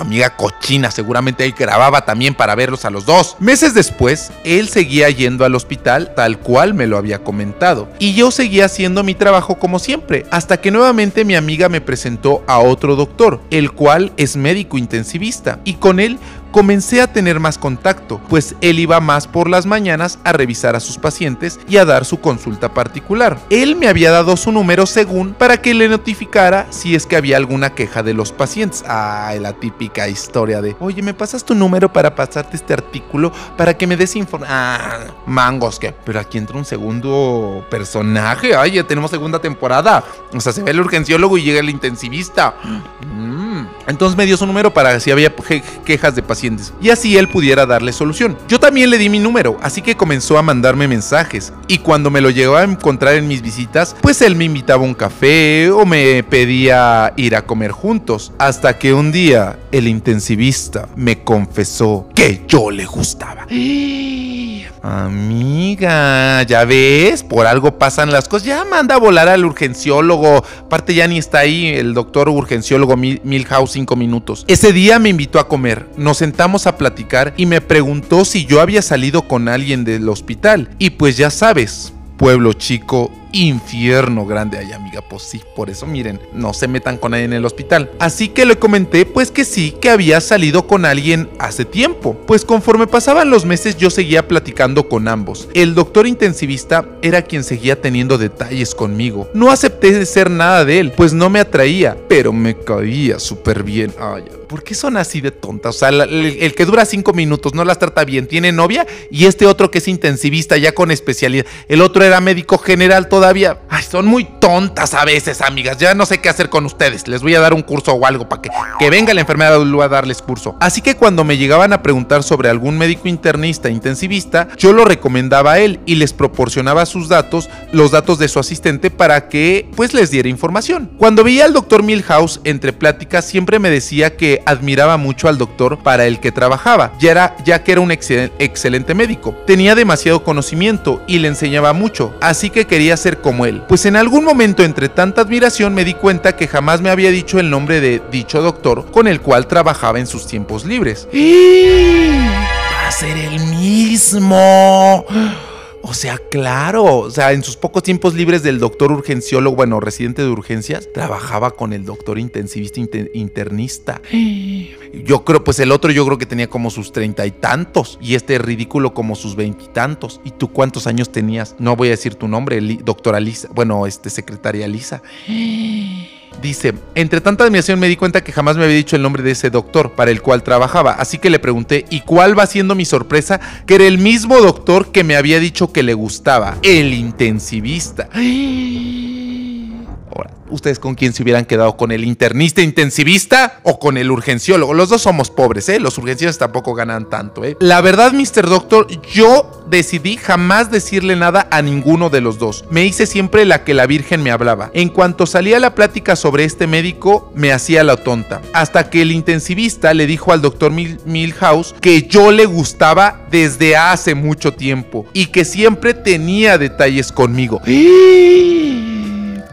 amiga cochina seguramente ahí grababa también para verlos a los dos. Meses después, él seguía yendo al hospital tal cual me lo había comentado. Y yo seguía haciendo mi trabajo como siempre, hasta que nuevamente mi amiga me presentó a otro doctor, el cual es médico intensivista. Y con él comencé a tener más contacto, pues él iba más por las mañanas a revisar a sus pacientes y a dar su consulta particular. Él me había dado su número según para que le notificara si es que había alguna queja de los pacientes. Ay, la típica historia de, oye, ¿me pasas tu número para pasarte este artículo para que me des información? Ah, mangos, que. Pero aquí entra un segundo personaje. Ay, ya tenemos segunda temporada. O sea, se ve el urgenciólogo y llega el intensivista. Mm. Entonces me dio su número para si había quejas de pacientes y así él pudiera darle solución. Yo también le di mi número, así que comenzó a mandarme mensajes y cuando me lo llegó a encontrar en mis visitas, pues él me invitaba a un café o me pedía ir a comer juntos, hasta que un día el intensivista me confesó que yo le gustaba. Amiga, ya ves, por algo pasan las cosas. Ya manda a volar al urgenciólogo. Aparte, ya ni está ahí el doctor urgenciólogo Mil- Milhouse cinco minutos. Ese día me invitó a comer. Nos sentamos a platicar y me preguntó si yo había salido con alguien del hospital. Y pues ya sabes, pueblo chico, infierno grande ay amiga, pues sí, por eso miren, no se metan con nadie en el hospital. Así que le comenté pues que sí, que había salido con alguien hace tiempo. Pues conforme pasaban los meses yo seguía platicando con ambos. El doctor intensivista era quien seguía teniendo detalles conmigo. No acepté ser nada de él, pues no me atraía, pero me caía súper bien. Ay, ¿por qué son así de tontas? O sea, el, el que dura cinco minutos no las trata bien, tiene novia y este otro que es intensivista ya con especialidad. El otro era médico general todavía. Ay, son muy tontas a veces, amigas. Ya no sé qué hacer con ustedes. Les voy a dar un curso o algo para que, que venga la enfermera a darles curso. Así que cuando me llegaban a preguntar sobre algún médico internista intensivista, yo lo recomendaba a él y les proporcionaba sus datos, los datos de su asistente para que pues les diera información. Cuando veía al doctor Milhouse entre pláticas siempre me decía que admiraba mucho al doctor para el que trabajaba, ya, era, ya que era un excel- excelente médico. Tenía demasiado conocimiento y le enseñaba mucho, así que quería ser como él. Pues en algún momento entre tanta admiración me di cuenta que jamás me había dicho el nombre de dicho doctor con el cual trabajaba en sus tiempos libres. Va a ser el mismo. O sea, claro, o sea, en sus pocos tiempos libres del doctor urgenciólogo, bueno, residente de urgencias, trabajaba con el doctor intensivista inte- internista. Yo creo, pues el otro yo creo que tenía como sus treinta y tantos y este ridículo como sus veintitantos. ¿Y tú cuántos años tenías? No voy a decir tu nombre, doctora Lisa, bueno, este secretaria Lisa. Dice, entre tanta admiración me di cuenta que jamás me había dicho el nombre de ese doctor para el cual trabajaba, así que le pregunté, ¿y cuál va siendo mi sorpresa? Que era el mismo doctor que me había dicho que le gustaba, el intensivista. Ahora, ¿ustedes con quién se hubieran quedado? ¿Con el internista intensivista o con el urgenciólogo? Los dos somos pobres, ¿eh? Los urgencistas tampoco ganan tanto, ¿eh? La verdad, Mr. Doctor, yo decidí jamás decirle nada a ninguno de los dos. Me hice siempre la que la Virgen me hablaba. En cuanto salía la plática sobre este médico, me hacía la tonta. Hasta que el intensivista le dijo al doctor Mil Milhouse que yo le gustaba desde hace mucho tiempo y que siempre tenía detalles conmigo.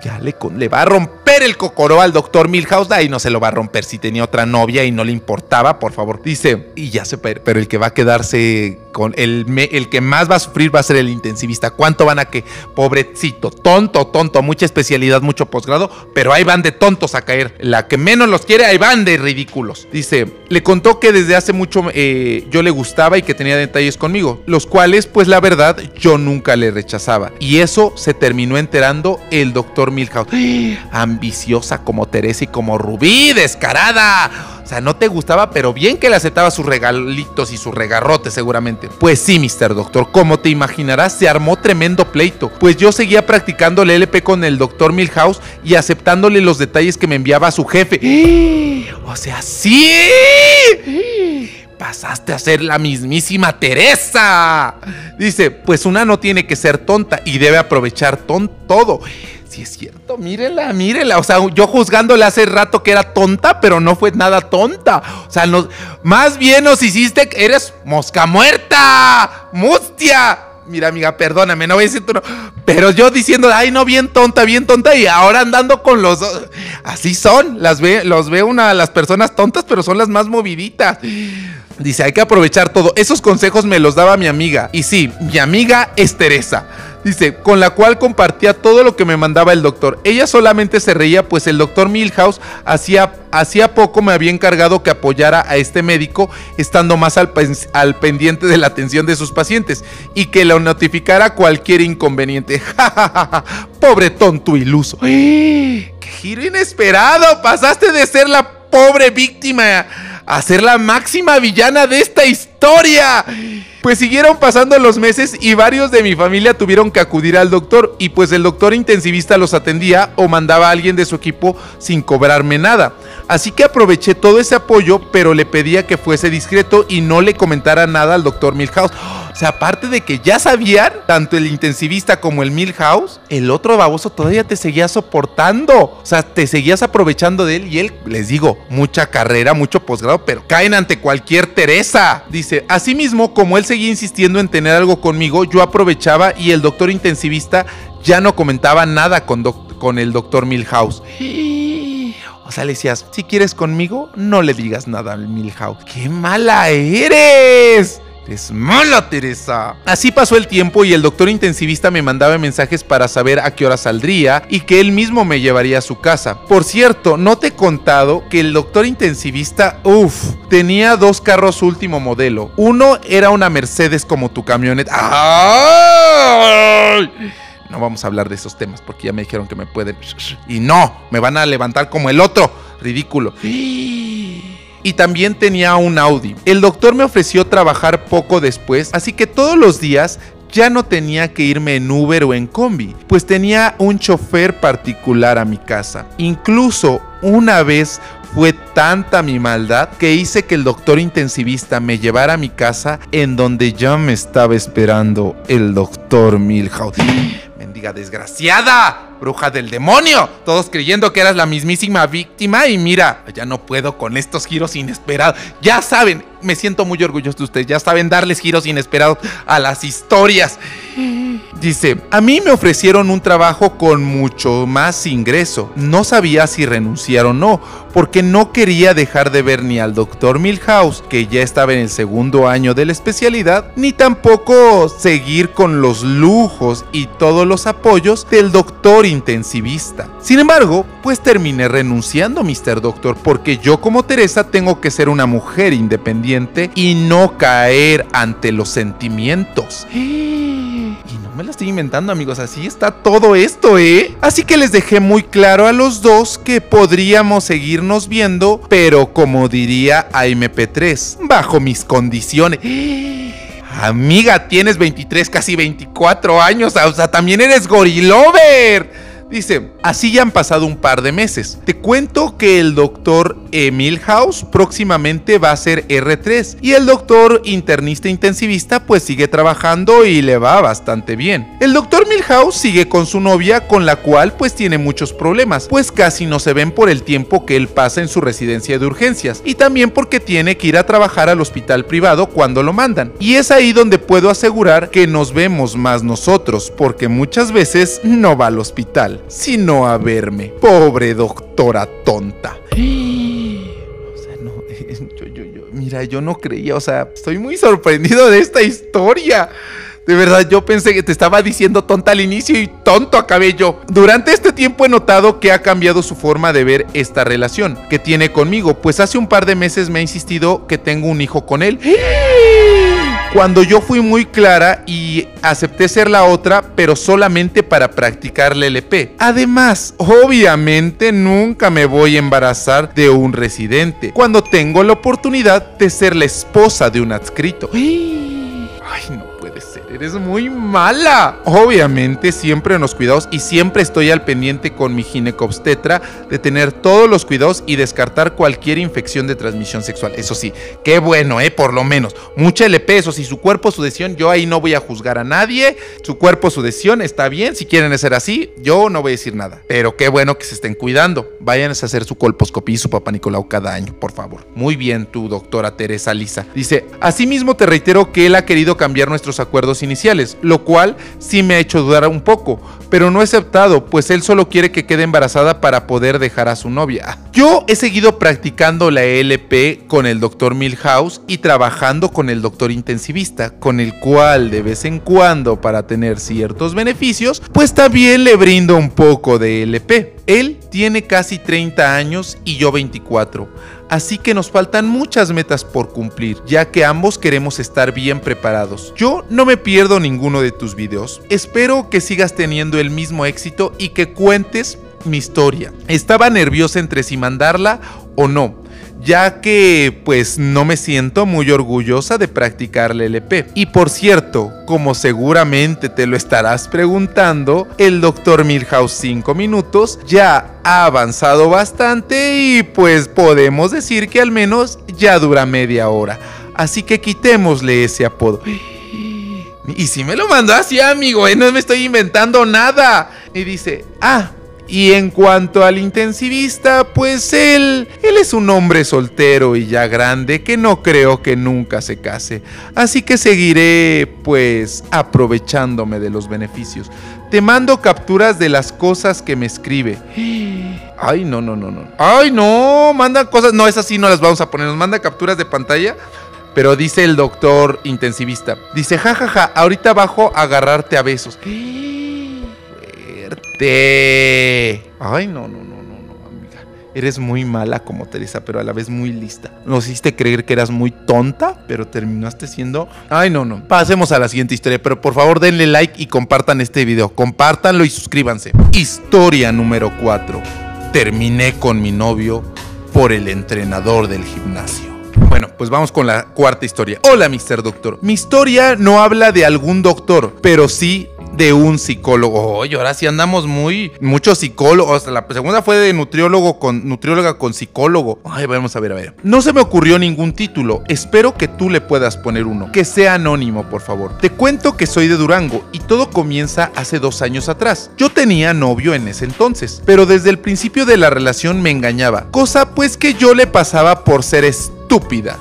Ya le, le va a romper el cocoró al doctor Milhouse. Ahí no se lo va a romper si tenía otra novia y no le importaba, por favor. Dice, y ya se, pero el que va a quedarse con el, el que más va a sufrir va a ser el intensivista. ¿Cuánto van a que? Pobrecito, tonto, tonto, mucha especialidad, mucho posgrado, pero ahí van de tontos a caer. La que menos los quiere, ahí van de ridículos. Dice, le contó que desde hace mucho eh, yo le gustaba y que tenía detalles conmigo, los cuales, pues la verdad, yo nunca le rechazaba. Y eso se terminó enterando el doctor Milhouse. Ambiciosa como Teresa y como Rubí, descarada. O sea, no te gustaba, pero bien que le aceptaba sus regalitos y sus regarrotes seguramente. Pues sí, Mr. Doctor, como te imaginarás, se armó tremendo pleito. Pues yo seguía practicando el LP con el Doctor Milhouse y aceptándole los detalles que me enviaba su jefe. O sea, sí. Pasaste a ser la mismísima Teresa. Dice, pues una no tiene que ser tonta y debe aprovechar ton todo. Sí es cierto, mírela, mírela. O sea, yo juzgándola hace rato que era tonta, pero no fue nada tonta. O sea, nos, más bien nos hiciste, que eres mosca muerta, mustia. Mira, amiga, perdóname, no voy a decir tu no. Pero yo diciendo, ay, no, bien tonta, bien tonta, y ahora andando con los. Así son, las ve, los veo una las personas tontas, pero son las más moviditas. Dice, hay que aprovechar todo. Esos consejos me los daba mi amiga. Y sí, mi amiga es Teresa. Dice, con la cual compartía todo lo que me mandaba el doctor. Ella solamente se reía, pues el doctor Milhouse hacía, hacía poco me había encargado que apoyara a este médico, estando más al, pen- al pendiente de la atención de sus pacientes y que lo notificara cualquier inconveniente. Pobre tonto iluso. ¡Qué giro inesperado! Pasaste de ser la pobre víctima a ser la máxima villana de esta historia. Pues siguieron pasando los meses y varios de mi familia tuvieron que acudir al doctor y pues el doctor intensivista los atendía o mandaba a alguien de su equipo sin cobrarme nada. Así que aproveché todo ese apoyo, pero le pedía que fuese discreto y no le comentara nada al doctor Milhouse. O sea, aparte de que ya sabían, tanto el intensivista como el Milhouse, el otro baboso todavía te seguía soportando. O sea, te seguías aprovechando de él y él, les digo, mucha carrera, mucho posgrado, pero caen ante cualquier Teresa. Dice, asimismo, como él seguía insistiendo en tener algo conmigo, yo aprovechaba y el doctor intensivista ya no comentaba nada con, con el doctor Milhouse. O sea, le decías, si quieres conmigo, no le digas nada al Milhouse. ¡Qué mala eres! Eres mala, Teresa. Así pasó el tiempo y el doctor intensivista me mandaba mensajes para saber a qué hora saldría y que él mismo me llevaría a su casa. Por cierto, no te he contado que el doctor intensivista, uff, tenía dos carros último modelo. Uno era una Mercedes como tu camioneta. ¡Ay! No vamos a hablar de esos temas porque ya me dijeron que me pueden. Y no, me van a levantar como el otro. Ridículo. Y también tenía un Audi. El doctor me ofreció trabajar poco después, así que todos los días ya no tenía que irme en Uber o en combi, pues tenía un chofer particular a mi casa. Incluso una vez fue tanta mi maldad que hice que el doctor intensivista me llevara a mi casa en donde ya me estaba esperando el doctor Milhouse. Mendiga desgraciada, bruja del demonio. Todos creyendo que eras la mismísima víctima y mira, ya no puedo con estos giros inesperados. Ya saben, me siento muy orgulloso de ustedes. Ya saben darles giros inesperados a las historias. Dice, a mí me ofrecieron un trabajo con mucho más ingreso. No sabía si renunciar o no, porque no quería dejar de ver ni al doctor Milhouse, que ya estaba en el segundo año de la especialidad, ni tampoco seguir con los lujos y todos los apoyos del doctor intensivista. Sin embargo, pues terminé renunciando, Mr. Doctor, porque yo como Teresa tengo que ser una mujer independiente y no caer ante los sentimientos. Y no me lo estoy inventando, amigos. Así está todo esto, ¿eh? Así que les dejé muy claro a los dos que podríamos seguirnos viendo, pero como diría AMP3, bajo mis condiciones. Amiga, tienes 23, casi 24 años. O sea, también eres gorilover. Dice, así ya han pasado un par de meses. Te cuento que el doctor Emil House próximamente va a ser R3 y el doctor internista intensivista pues sigue trabajando y le va bastante bien. El doctor Milhouse sigue con su novia con la cual pues tiene muchos problemas, pues casi no se ven por el tiempo que él pasa en su residencia de urgencias y también porque tiene que ir a trabajar al hospital privado cuando lo mandan. Y es ahí donde puedo asegurar que nos vemos más nosotros, porque muchas veces no va al hospital, sino a verme. Pobre doctora tonta. O sea, no, yo, yo, yo, mira, yo no creía, o sea, estoy muy sorprendido de esta historia. De verdad, yo pensé que te estaba diciendo tonta al inicio y tonto acabé yo. Durante este tiempo he notado que ha cambiado su forma de ver esta relación que tiene conmigo, pues hace un par de meses me ha insistido que tengo un hijo con él. Cuando yo fui muy clara y acepté ser la otra, pero solamente para practicar la LP. Además, obviamente nunca me voy a embarazar de un residente, cuando tengo la oportunidad de ser la esposa de un adscrito. Ay, no eres muy mala. Obviamente siempre en los cuidados y siempre estoy al pendiente con mi ginecobstetra de tener todos los cuidados y descartar cualquier infección de transmisión sexual. Eso sí, qué bueno, eh, por lo menos. Mucha LP, eso sí, su cuerpo, su decisión, yo ahí no voy a juzgar a nadie. Su cuerpo, su decisión, está bien. Si quieren hacer así, yo no voy a decir nada. Pero qué bueno que se estén cuidando. Vayan a hacer su colposcopía y su papá Nicolau cada año, por favor. Muy bien, tu doctora Teresa Lisa. Dice, asimismo te reitero que él ha querido cambiar nuestros acuerdos iniciales, lo cual sí me ha hecho dudar un poco, pero no he aceptado, pues él solo quiere que quede embarazada para poder dejar a su novia. Yo he seguido practicando la ELP con el doctor Milhouse y trabajando con el doctor intensivista, con el cual de vez en cuando para tener ciertos beneficios, pues también le brindo un poco de ELP. Él tiene casi 30 años y yo 24 así que nos faltan muchas metas por cumplir, ya que ambos queremos estar bien preparados. Yo no me pierdo ninguno de tus videos, espero que sigas teniendo el mismo éxito y que cuentes mi historia. Estaba nerviosa entre si mandarla o no, ya que pues no me siento muy orgullosa de practicar el LP. Y por cierto, como seguramente te lo estarás preguntando, el Dr. Milhouse 5 minutos ya ha avanzado bastante y pues podemos decir que al menos ya dura media hora. Así que quitémosle ese apodo. Y si me lo mandó así, amigo, ¿eh? no me estoy inventando nada. Y dice, ah, y en cuanto al intensivista, pues él, él es un hombre soltero y ya grande que no creo que nunca se case. Así que seguiré, pues, aprovechándome de los beneficios. Te mando capturas de las cosas que me escribe. Ay, no, no, no, no. Ay, no, manda cosas. No, esas sí no las vamos a poner. Nos manda capturas de pantalla. Pero dice el doctor intensivista. Dice, jajaja, ja, ja, ahorita bajo a agarrarte a besos. Ay, no, no, no, no, no, amiga. Eres muy mala como Teresa, pero a la vez muy lista. Nos hiciste creer que eras muy tonta, pero terminaste siendo... Ay, no, no. Pasemos a la siguiente historia, pero por favor denle like y compartan este video. Compártanlo y suscríbanse. Historia número 4. Terminé con mi novio por el entrenador del gimnasio. Bueno, pues vamos con la cuarta historia. Hola, Mr. Doctor. Mi historia no habla de algún doctor, pero sí de un psicólogo. Oye, ahora sí andamos muy, muchos psicólogos. La segunda fue de nutriólogo con, nutrióloga con psicólogo. Ay, vamos a ver, a ver. No se me ocurrió ningún título. Espero que tú le puedas poner uno. Que sea anónimo, por favor. Te cuento que soy de Durango y todo comienza hace dos años atrás. Yo tenía novio en ese entonces, pero desde el principio de la relación me engañaba. Cosa pues que yo le pasaba por ser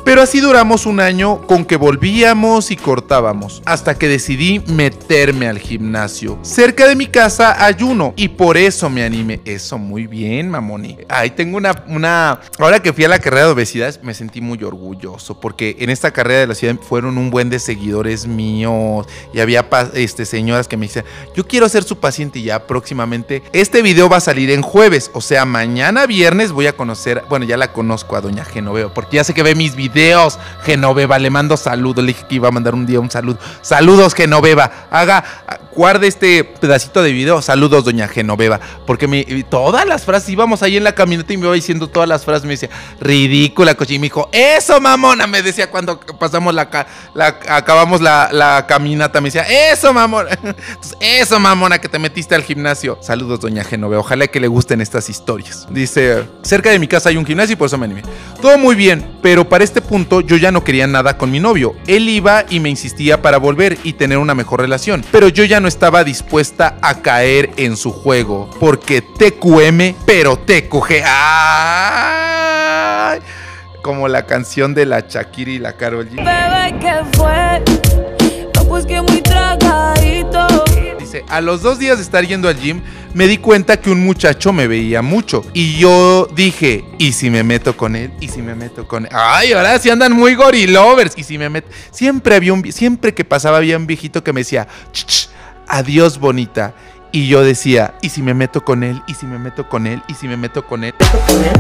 Pero así duramos un año con que volvíamos y cortábamos, hasta que decidí meterme al gimnasio. Cerca de mi casa hay uno y por eso me animé. Eso muy bien, mamoni. Ahí tengo una, una... Ahora que fui a la carrera de obesidad me sentí muy orgulloso porque en esta carrera de la ciudad fueron un buen de seguidores míos y había este, señoras que me decían, yo quiero ser su paciente y ya próximamente. Este video va a salir en jueves, o sea, mañana viernes voy a conocer, bueno, ya la conozco a doña Genoveo porque ya se que ve mis videos. Genoveva, le mando saludos. Le dije que iba a mandar un día un saludo. Saludos, Genoveva. Haga, guarde este pedacito de video. Saludos, doña Genoveva. Porque todas las frases, íbamos ahí en la camioneta y me iba diciendo todas las frases. Me decía, ridícula, coche. Y me dijo, eso, mamona. Me decía cuando pasamos la, acabamos la, caminata. Me decía, eso, mamona. Eso, mamona, que te metiste al gimnasio. Saludos, doña Genoveva. Ojalá que le gusten estas historias. Dice, cerca de mi casa hay un gimnasio y por eso me animé. Todo muy bien, pero para este punto yo ya no quería nada con mi novio. Él iba y me insistía para volver y tener una mejor relación. Pero yo ya no estaba dispuesta a caer en su juego. Porque TQM, pero TQG. ¡Ay! Como la canción de la Shakira y la Karol G. Bebé, ¿qué fue? No, pues que muy tragadito. Dice, a los dos días de estar yendo al gym, me di cuenta que un muchacho me veía mucho. Y yo dije, ¿y si me meto con él? ¿Y si me meto con él? Ay, ahora sí andan muy gorilovers. ¿Y si me meto? Siempre había un, siempre que pasaba había un viejito que me decía, ch, ch, adiós bonita. Y yo decía, ¿y si me meto con él? ¿Y si me meto con él? ¿Y si me meto con él?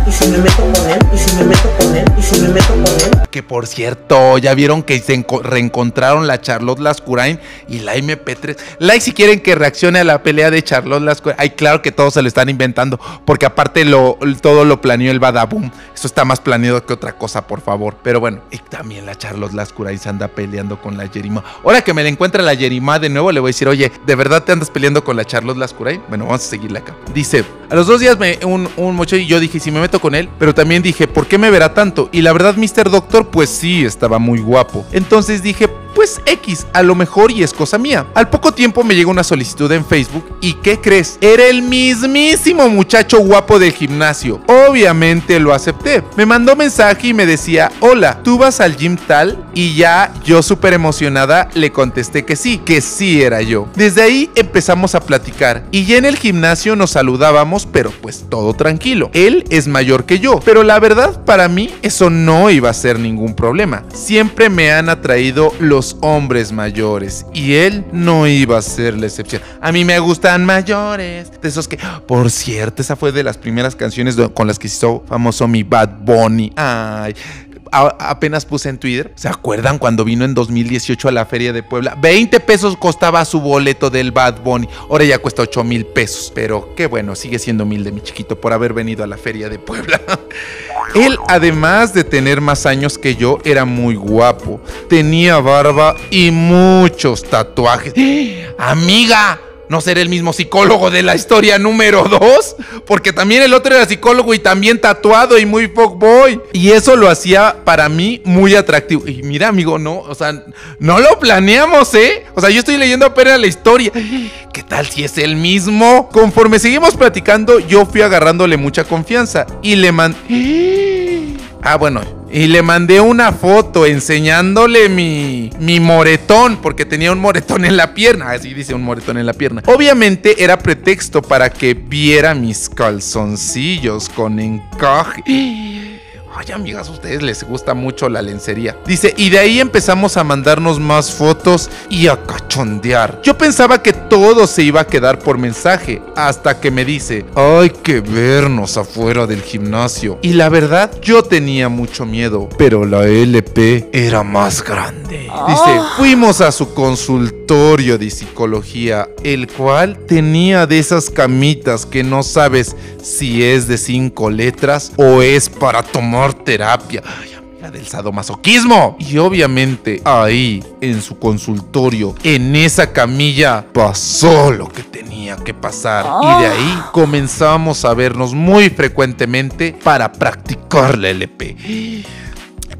¿Y si me meto con él? ¿Y si me meto con él? ¿Y si me meto con él? Que por cierto, ya vieron que se reencontraron la Charlotte Lascurain y la MP3. Like si quieren que reaccione a la pelea de Charlotte Lascurain. Ay, claro que todos se lo están inventando, porque aparte lo, todo lo planeó el Badaboom. Eso está más planeado que otra cosa, por favor. Pero bueno, y también la Charlotte Lascurain se anda peleando con la Jerima. Ahora que me la encuentra la Jerima de nuevo, le voy a decir, oye, ¿de verdad te andas peleando con la Charlotte? Charlotte Lascurain. Bueno, vamos a seguirla acá. Dice, A los dos días me, un, un muchacho y yo dije, si me meto con él, pero también dije, ¿por qué me verá tanto? Y la verdad, Mr. Doctor, pues sí, estaba muy guapo. Entonces dije, pues X, a lo mejor y es cosa mía. Al poco tiempo me llegó una solicitud en Facebook y ¿qué crees? Era el mismísimo muchacho guapo del gimnasio. Obviamente lo acepté. Me mandó mensaje y me decía, hola, ¿tú vas al gym tal? Y ya yo súper emocionada le contesté que sí, que sí era yo. Desde ahí empezamos a platicar y ya en el gimnasio nos saludábamos, pero pues todo tranquilo. Él es mayor que yo, pero la verdad para mí eso no iba a ser ningún problema. Siempre me han atraído los hombres mayores y él no iba a ser la excepción. A mí me gustan mayores, de esos que, por cierto, esa fue de las primeras canciones con las que hizo famoso mi Bad Bunny. Ay, apenas puse en Twitter. ¿Se acuerdan cuando vino en 2018 a la Feria de Puebla? 20 pesos costaba su boleto del Bad Bunny. Ahora ya cuesta 8 mil pesos. Pero qué bueno, sigue siendo humilde mi chiquito por haber venido a la Feria de Puebla. Él, además de tener más años que yo, era muy guapo. Tenía barba y muchos tatuajes. Amiga, ¿no será el mismo psicólogo de la historia número 2? Porque también el otro era psicólogo y también tatuado y muy fuckboy. Y eso lo hacía para mí muy atractivo. Y mira, amigo, no, o sea, no lo planeamos, ¿eh? O sea, yo estoy leyendo apenas la historia. ¿Qué tal si es el mismo? Conforme seguimos platicando, yo fui agarrándole mucha confianza y le mandé... Ah, bueno, y le mandé una foto enseñándole mi, mi moretón, porque tenía un moretón en la pierna. Así dice un moretón en la pierna. Obviamente era pretexto para que viera mis calzoncillos con encaje. Ay, amigas, a ustedes les gusta mucho la lencería. Dice, y de ahí empezamos a mandarnos más fotos y a cachondear. Yo pensaba que todo se iba a quedar por mensaje, hasta que me dice, hay que vernos afuera del gimnasio. Y la verdad, yo tenía mucho miedo, pero la LP era más grande. Dice, fuimos a su consultorio de psicología, el cual tenía de esas camitas que no sabes si es de cinco letras o es para tomar terapia. Ay, amiga del sadomasoquismo. Y obviamente ahí, en su consultorio, en esa camilla, pasó lo que tenía que pasar. Y de ahí comenzamos a vernos muy frecuentemente para practicar la LP.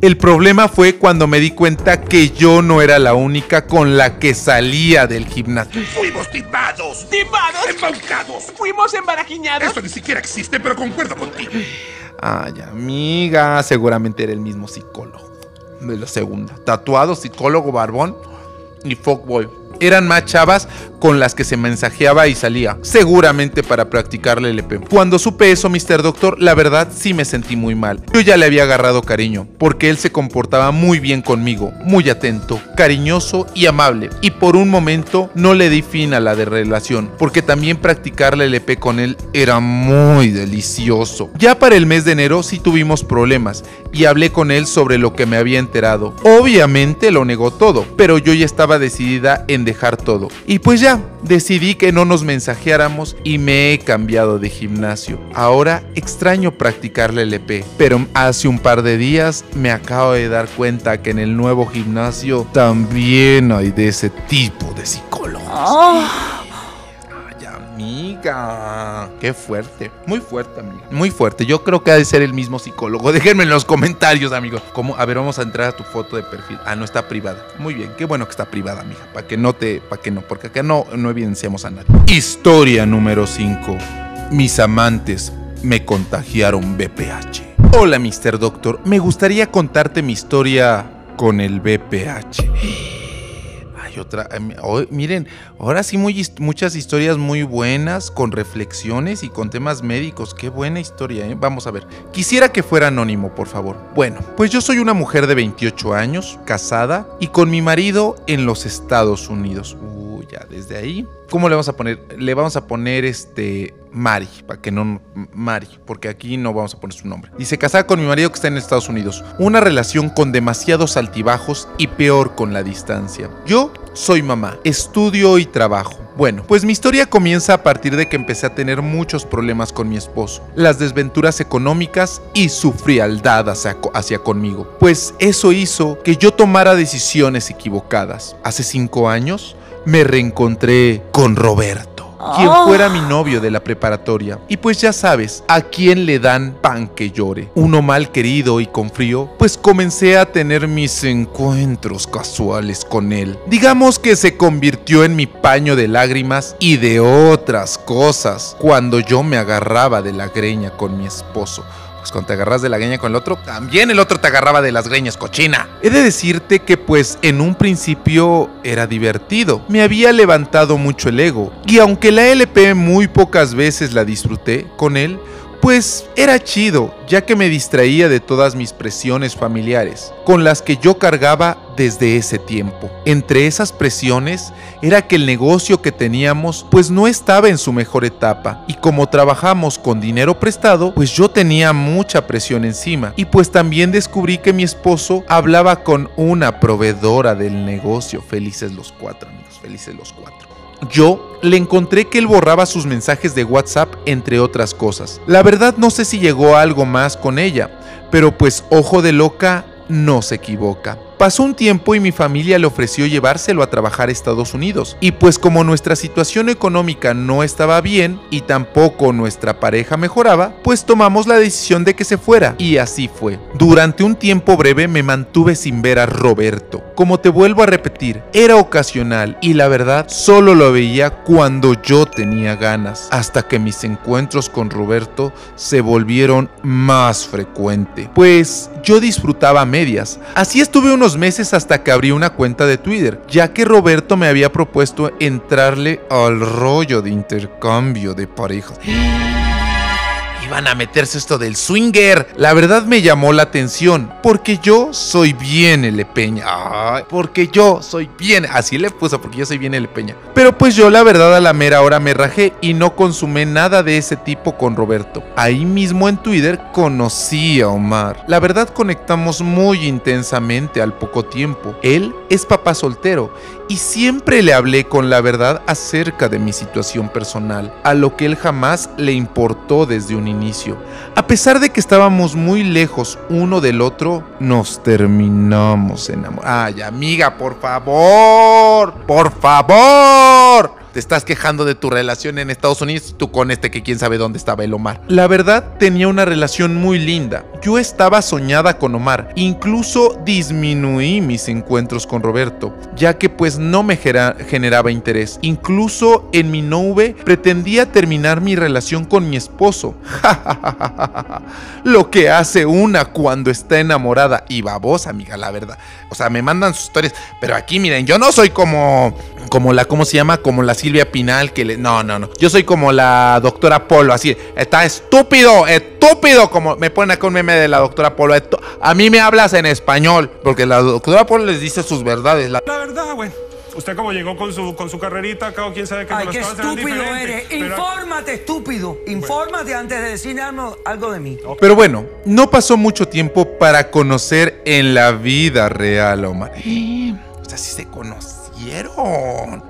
El problema fue cuando me di cuenta que yo no era la única con la que salía del gimnasio. Fuimos timados, ¡Timados! embaucados. ¡Fuimos embarajiñados! Esto ni siquiera existe, pero concuerdo contigo. Ay, amiga, seguramente era el mismo psicólogo. De la segunda. Tatuado, psicólogo, barbón y fuckboy. Eran más chavas con las que se mensajeaba y salía, seguramente para practicarle LP. Cuando supe eso, Mr. Doctor, la verdad sí me sentí muy mal. Yo ya le había agarrado cariño, porque él se comportaba muy bien conmigo, muy atento, cariñoso y amable. Y por un momento no le di fin a la de relación, porque también practicarle LP con él era muy delicioso. Ya para el mes de enero sí tuvimos problemas y hablé con él sobre lo que me había enterado. Obviamente lo negó todo, pero yo ya estaba decidida en dejar todo. Y pues ya, decidí que no nos mensajeáramos y me he cambiado de gimnasio. Ahora extraño practicarle LP, pero hace un par de días me acabo de dar cuenta que en el nuevo gimnasio también hay de ese tipo de psicólogos. Ay, amiga. Qué fuerte. Muy fuerte, amiga. Muy fuerte. Yo creo que ha de ser el mismo psicólogo. Déjenme en los comentarios, amigos. ¿Cómo? A ver, vamos a entrar a tu foto de perfil. Ah, no está privada. Muy bien. Qué bueno que está privada, amiga. Para que no te. Para que no. Porque acá no, no evidenciamos a nadie. Historia número 5. Mis amantes me contagiaron BPH. Hola, Mr. Doctor. Me gustaría contarte mi historia con el BPH. Otra. em, miren, ahora sí muchas historias muy buenas, con reflexiones y con temas médicos. Qué buena historia, ¿eh? Vamos a ver. Quisiera que fuera anónimo, por favor. Bueno, pues yo soy una mujer de 28 años, casada y con mi marido en los Estados Unidos. Desde ahí. ¿Cómo le vamos a poner? Le vamos a poner este. Mari, para que no. Mari, porque aquí no vamos a poner su nombre. Dice: casada con mi marido que está en Estados Unidos. Una relación con demasiados altibajos y peor con la distancia. Yo soy mamá, estudio y trabajo. Bueno, pues mi historia comienza a partir de que empecé a tener muchos problemas con mi esposo, las desventuras económicas y su frialdad hacia, hacia conmigo. Pues eso hizo que yo tomara decisiones equivocadas. Hace cinco años me reencontré con Roberto. quien fuera mi novio de la preparatoria. Y pues ya sabes, a quién le dan pan que llore. Uno mal querido y con frío, pues comencé a tener mis encuentros casuales con él. Digamos que se convirtió en mi paño de lágrimas y de otras cosas cuando yo me agarraba de la greña con mi esposo. Pues cuando te agarras de la greña con el otro, también el otro te agarraba de las greñas, cochina. He de decirte que pues en un principio era divertido. Me había levantado mucho el ego. Y aunque la LP muy pocas veces la disfruté con él, pues era chido, ya que me distraía de todas mis presiones familiares, con las que yo cargaba desde ese tiempo. Entre esas presiones era que el negocio que teníamos pues no estaba en su mejor etapa y como trabajamos con dinero prestado, pues yo tenía mucha presión encima y pues también descubrí que mi esposo hablaba con una proveedora del negocio. Felices los cuatro amigos, felices los cuatro. Yo le encontré que él borraba sus mensajes de WhatsApp entre otras cosas. La verdad no sé si llegó a algo más con ella, pero pues ojo de loca no se equivoca. Pasó un tiempo y mi familia le ofreció llevárselo a trabajar a Estados Unidos. Y pues como nuestra situación económica no estaba bien y tampoco nuestra pareja mejoraba, pues tomamos la decisión de que se fuera. Y así fue. Durante un tiempo breve me mantuve sin ver a Roberto. Como te vuelvo a repetir, era ocasional y la verdad solo lo veía cuando yo tenía ganas. Hasta que mis encuentros con Roberto se volvieron más frecuente. Pues yo disfrutaba medias. Así estuve unos meses hasta que abrí una cuenta de Twitter, ya que Roberto me había propuesto entrarle al rollo de intercambio de parejas. Iban a meterse esto del swinger. La verdad me llamó la atención, porque yo soy bien elepeña. Ay, porque yo soy bien. Así le puso, porque yo soy bien elepeña. Pero pues yo la verdad a la mera hora me rajé y no consumé nada de ese tipo con Roberto. Ahí mismo en Twitter conocí a Omar. La verdad conectamos muy intensamente al poco tiempo. Él es papá soltero y siempre le hablé con la verdad acerca de mi situación personal, a lo que él jamás le importó desde un inicio. A pesar de que estábamos muy lejos uno del otro, nos terminamos enamorando. Ay, amiga, por favor, por favor. Te estás quejando de tu relación en Estados Unidos, tú con este que quién sabe dónde estaba el Omar. La verdad, tenía una relación muy linda. Yo estaba soñada con Omar. Incluso disminuí mis encuentros con Roberto, ya que pues no me generaba interés. Incluso en mi nube pretendía terminar mi relación con mi esposo. Lo que hace una cuando está enamorada y babosa, amiga, la verdad. O sea, me mandan sus historias, pero aquí miren, yo no soy como como la ¿cómo se llama? Como la Silvia Pinal que le no, no, no. Yo soy como la doctora Polo, así, está estúpido, estúpido, como me ponen acá un meme de la doctora Polo. A mí me hablas en español, porque la doctora Polo les dice sus verdades. La- La verdad, güey. Usted como llegó con su, con su carrerita, acá, o quién sabe qué Ay, qué estúpido eres. pero- Infórmate, estúpido. Infórmate antes de decir algo, algo de mí. Pero bueno, no pasó mucho tiempo para conocer en la vida real a Omar. O sea, sí se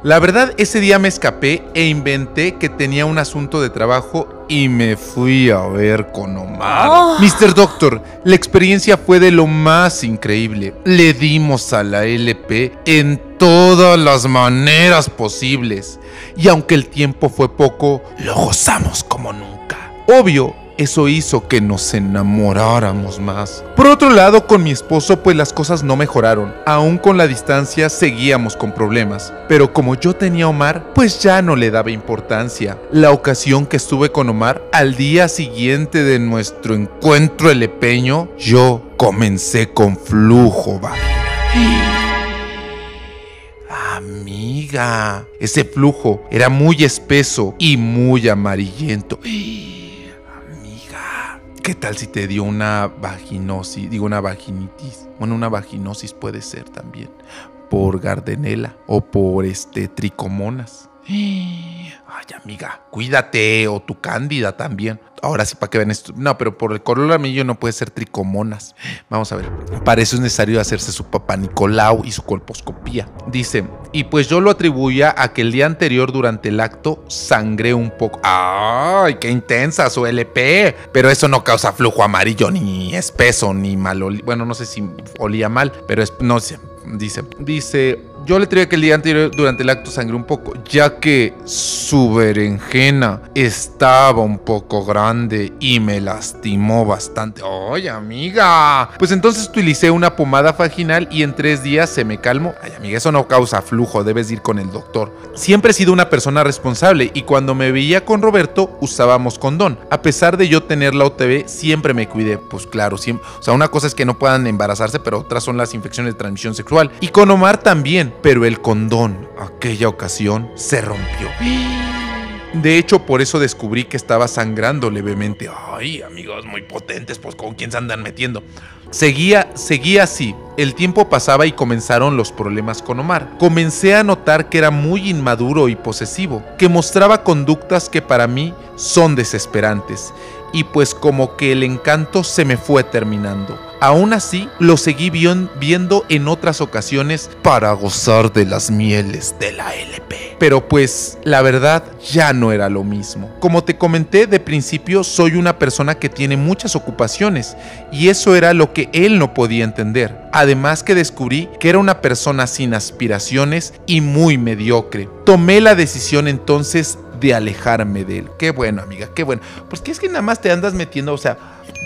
La verdad, ese día me escapé e inventé que tenía un asunto de trabajo y me fui a ver con Omar. Mr. Doctor, la experiencia fue de lo más increíble. Le dimos a la LP en todas las maneras posibles. Y aunque el tiempo fue poco, lo gozamos como nunca. Obvio, eso hizo que nos enamoráramos más. Por otro lado, con mi esposo, pues las cosas no mejoraron. Aún con la distancia seguíamos con problemas. Pero como yo tenía Omar, pues ya no le daba importancia. La ocasión que estuve con Omar, al día siguiente de nuestro encuentro elepeño, yo comencé con flujo. Amiga, ese flujo era muy espeso y muy amarillento. ¿Qué tal si te dio una vaginosis? Digo, una vaginitis. Bueno, una vaginosis puede ser también. Por gardenela o por este tricomonas. Ay, amiga, cuídate. O tu cándida también. Ahora sí, para que vean esto. No, pero por el color amarillo no puede ser tricomonas. Vamos a ver. Para eso es necesario hacerse su papá Nicolau y su colposcopía. Dice, y pues yo lo atribuía a que el día anterior durante el acto sangré un poco. ¡Ay, qué intensa su LP! Pero eso no causa flujo amarillo, ni espeso, ni mal. Bueno, no sé si olía mal, pero es, no sé. Dice, dice, Yo le traía que el día anterior durante el acto sangré un poco, ya que su berenjena estaba un poco grande y me lastimó bastante. ¡Ay, amiga! Pues entonces utilicé una pomada vaginal y en tres días se me calmó. Ay, amiga, eso no causa flujo, debes ir con el doctor. Siempre he sido una persona responsable y cuando me veía con Roberto usábamos condón. A pesar de yo tener la OTB, siempre me cuidé. Pues claro, siempre. O sea, una cosa es que no puedan embarazarse, pero otras son las infecciones de transmisión sexual. Y con Omar también, pero el condón, aquella ocasión, se rompió. De hecho, por eso descubrí que estaba sangrando levemente. Ay, amigos muy potentes, pues con quién se andan metiendo. Seguía, seguía así. El tiempo pasaba y comenzaron los problemas con Omar. Comencé a notar que era muy inmaduro y posesivo, que mostraba conductas que para mí son desesperantes. Y pues como que el encanto se me fue terminando. Aún así, lo seguí viendo en otras ocasiones para gozar de las mieles de la LP. Pero pues, la verdad, ya no era lo mismo. Como te comenté de principio, soy una persona que tiene muchas ocupaciones y eso era lo que él no podía entender. Además que descubrí que era una persona sin aspiraciones y muy mediocre. Tomé la decisión entonces de alejarme de él. Qué bueno, amiga, qué bueno. Pues que es que nada más te andas metiendo, o sea,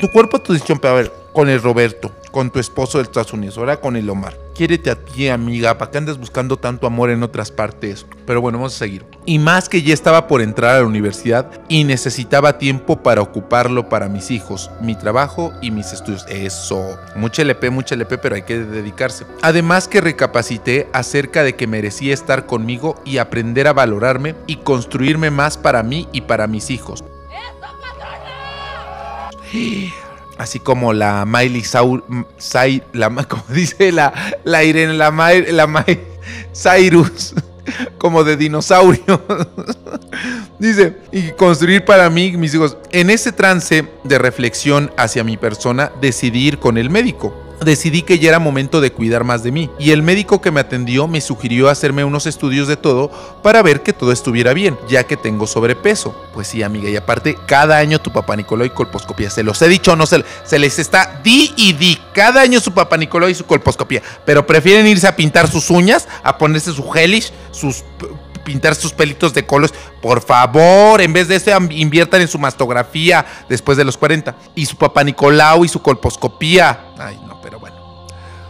tu cuerpo, tu decisión, pero a ver, con el Roberto, con tu esposo de Estados Unidos, ahora con el Omar. Quiérete a ti, amiga, para que andes buscando tanto amor en otras partes. Pero bueno, vamos a seguir. Y más que ya estaba por entrar a la universidad y necesitaba tiempo para ocuparlo para mis hijos, mi trabajo y mis estudios. Eso. Mucha LP, mucha LP, pero hay que dedicarse. Además que recapacité acerca de que merecía estar conmigo y aprender a valorarme y construirme más para mí y para mis hijos. Así como la Miley Saur, como dice la, la Irene, la, la Cyrus, como de dinosaurio. Dice, y construir para mí, mis hijos. En ese trance de reflexión hacia mi persona, decidí ir con el médico. Decidí que ya era momento de cuidar más de mí y el médico que me atendió me sugirió hacerme unos estudios de todo para ver que todo estuviera bien, ya que tengo sobrepeso. Pues sí, amiga, y aparte, cada año tu papá Nicolás y colposcopía, se los he dicho, no se, se les está di y di, cada año su papá Nicolás y su colposcopía, pero prefieren irse a pintar sus uñas, a ponerse su gelish, sus pintar sus pelitos de colos. Por favor, en vez de eso, inviertan en su mastografía después de los 40. Y su papá Nicolau y su colposcopía. Ay, no.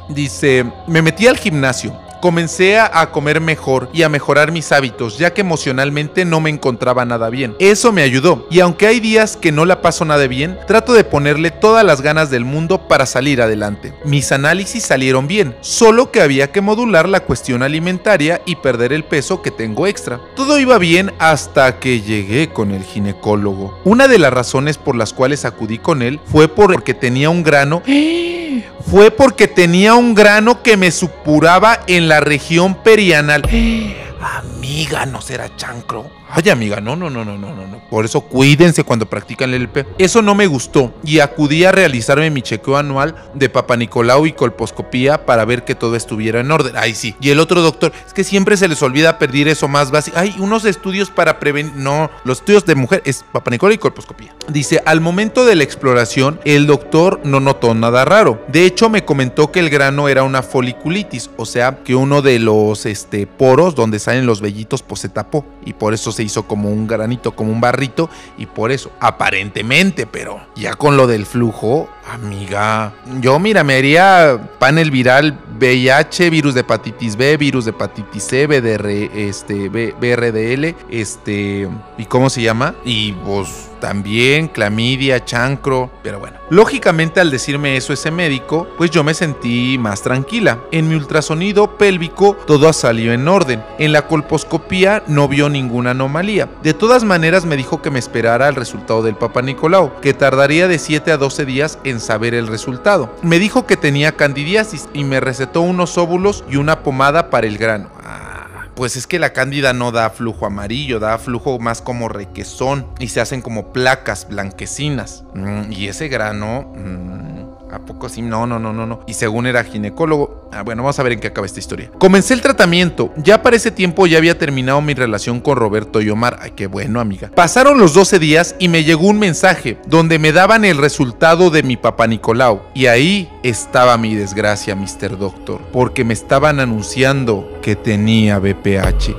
Dice, me metí al gimnasio. Comencé a comer mejor y a mejorar mis hábitos, ya que emocionalmente no me encontraba nada bien. Eso me ayudó, y aunque hay días que no la paso nada bien, trato de ponerle todas las ganas del mundo para salir adelante. Mis análisis salieron bien, solo que había que modular la cuestión alimentaria y perder el peso que tengo extra. Todo iba bien hasta que llegué con el ginecólogo. Una de las razones por las cuales acudí con él fue porque tenía un grano fue porque tenía un grano que me supuraba en la región perianal. Amiga, no será chancro. Ay, amiga, no, no, no, no, no, no. Por eso cuídense cuando practican el LP. Eso no me gustó y acudí a realizarme mi chequeo anual de Papa Nicolau y colposcopía para ver que todo estuviera en orden. Ay, sí. Y el otro doctor, es que siempre se les olvida pedir eso más básico. Hay unos estudios para prevenir. No, los estudios de mujer es Papa Nicolau y colposcopía. Dice, al momento de la exploración, el doctor no notó nada raro. De hecho, me comentó que el grano era una foliculitis, o sea, que uno de los este, poros donde salen los vellitos pues se tapó. Y por eso se hizo como un granito, como un barrito. Y por eso, aparentemente, pero ya con lo del flujo, amiga, yo mira, me haría panel viral VIH, virus de hepatitis B, virus de hepatitis C, BDR, este, B- BRDL, este, ¿y cómo se llama? Y pues también clamidia, chancro, pero bueno. Lógicamente al decirme eso ese médico, pues yo me sentí más tranquila. En mi ultrasonido pélvico todo salió en orden. En la colposcopía no vio ninguna anomalía. De todas maneras me dijo que me esperara el resultado del Papa Nicolau, que tardaría de 7 a 12 días en saber el resultado. Me dijo que tenía candidiasis y me recetó unos óvulos y una pomada para el grano. Ah, pues es que la cándida no da flujo amarillo, da flujo más como requesón y se hacen como placas blanquecinas. Mm, y ese grano... mm, ¿A poco sí? No, no, no, no, no. Y según era ginecólogo. Ah, bueno, vamos a ver en qué acaba esta historia. Comencé el tratamiento. Ya para ese tiempo ya había terminado mi relación con Roberto y Omar. Ay, qué bueno, amiga. Pasaron los 12 días y me llegó un mensaje donde me daban el resultado de mi papá Nicolau. Y ahí estaba mi desgracia, Mr. Doctor. Porque me estaban anunciando que tenía BPH.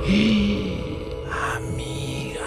Amiga.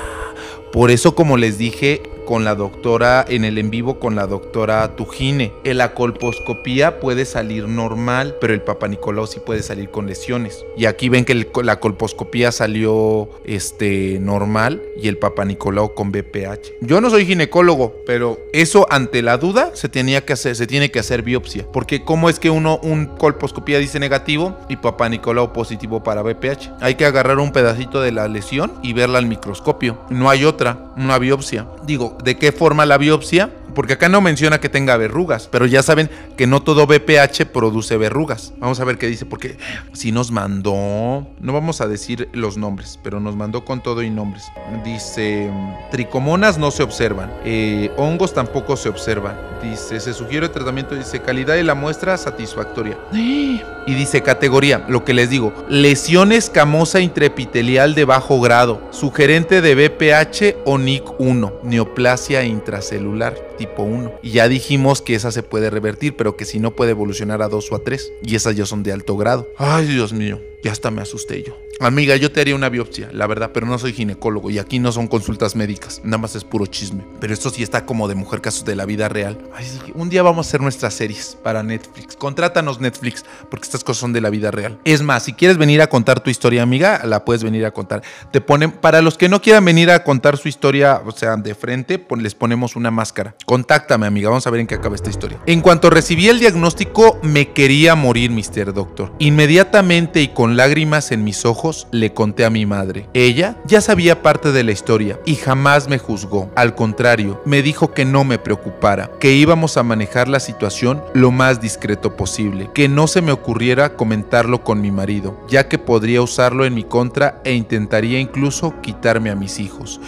Por eso, como les dije, con la doctora en el en vivo con la doctora Tujine. En la colposcopía puede salir normal, pero el Papa Nicolau sí puede salir con lesiones. Y aquí ven que el- la colposcopía salió este normal y el Papa Nicolau con BPH. Yo no soy ginecólogo, pero eso ante la duda se tenía que hacer, se tiene que hacer biopsia, porque cómo es que uno un colposcopía dice negativo y Papa Nicolau positivo para BPH. Hay que agarrar un pedacito de la lesión y verla al microscopio. No hay otra, una biopsia. Digo, ¿de qué forma la biopsia? Porque acá no menciona que tenga verrugas, pero ya saben que no todo BPH produce verrugas. Vamos a ver qué dice, porque si nos mandó, no vamos a decir los nombres, pero nos mandó con todo y nombres. Dice, tricomonas no se observan, eh, hongos tampoco se observan. Dice, se sugiere tratamiento, dice, calidad de la muestra satisfactoria. Y dice categoría, lo que les digo, lesión escamosa intraepitelial de bajo grado, sugerente de BPH o NIC1, neoplasia intracelular tipo 1. Y ya dijimos que esa se puede revertir, pero que si no puede evolucionar a 2 o a 3. Y esas ya son de alto grado. Ay, Dios mío, ya hasta me asusté yo. Amiga, yo te haría una biopsia, la verdad, pero no soy ginecólogo y aquí no son consultas médicas, nada más es puro chisme. Pero esto sí está como de mujer casos de la vida real. Sí, un día vamos a hacer nuestras series para Netflix. Contrátanos Netflix, porque estas cosas son de la vida real. Es más, si quieres venir a contar tu historia, amiga, la puedes venir a contar. Te ponen, para los que no quieran venir a contar su historia, o sea, de frente, les ponemos una máscara. Contáctame, amiga, vamos a ver en qué acaba esta historia. En cuanto recibí el diagnóstico, me quería morir, Mr. Doctor. Inmediatamente y con lágrimas en mis ojos, le conté a mi madre. Ella ya sabía parte de la historia y jamás me juzgó. Al contrario, me dijo que no me preocupara, que íbamos a manejar la situación lo más discreto posible, que no se me ocurriera comentarlo con mi marido, ya que podría usarlo en mi contra e intentaría incluso quitarme a mis hijos.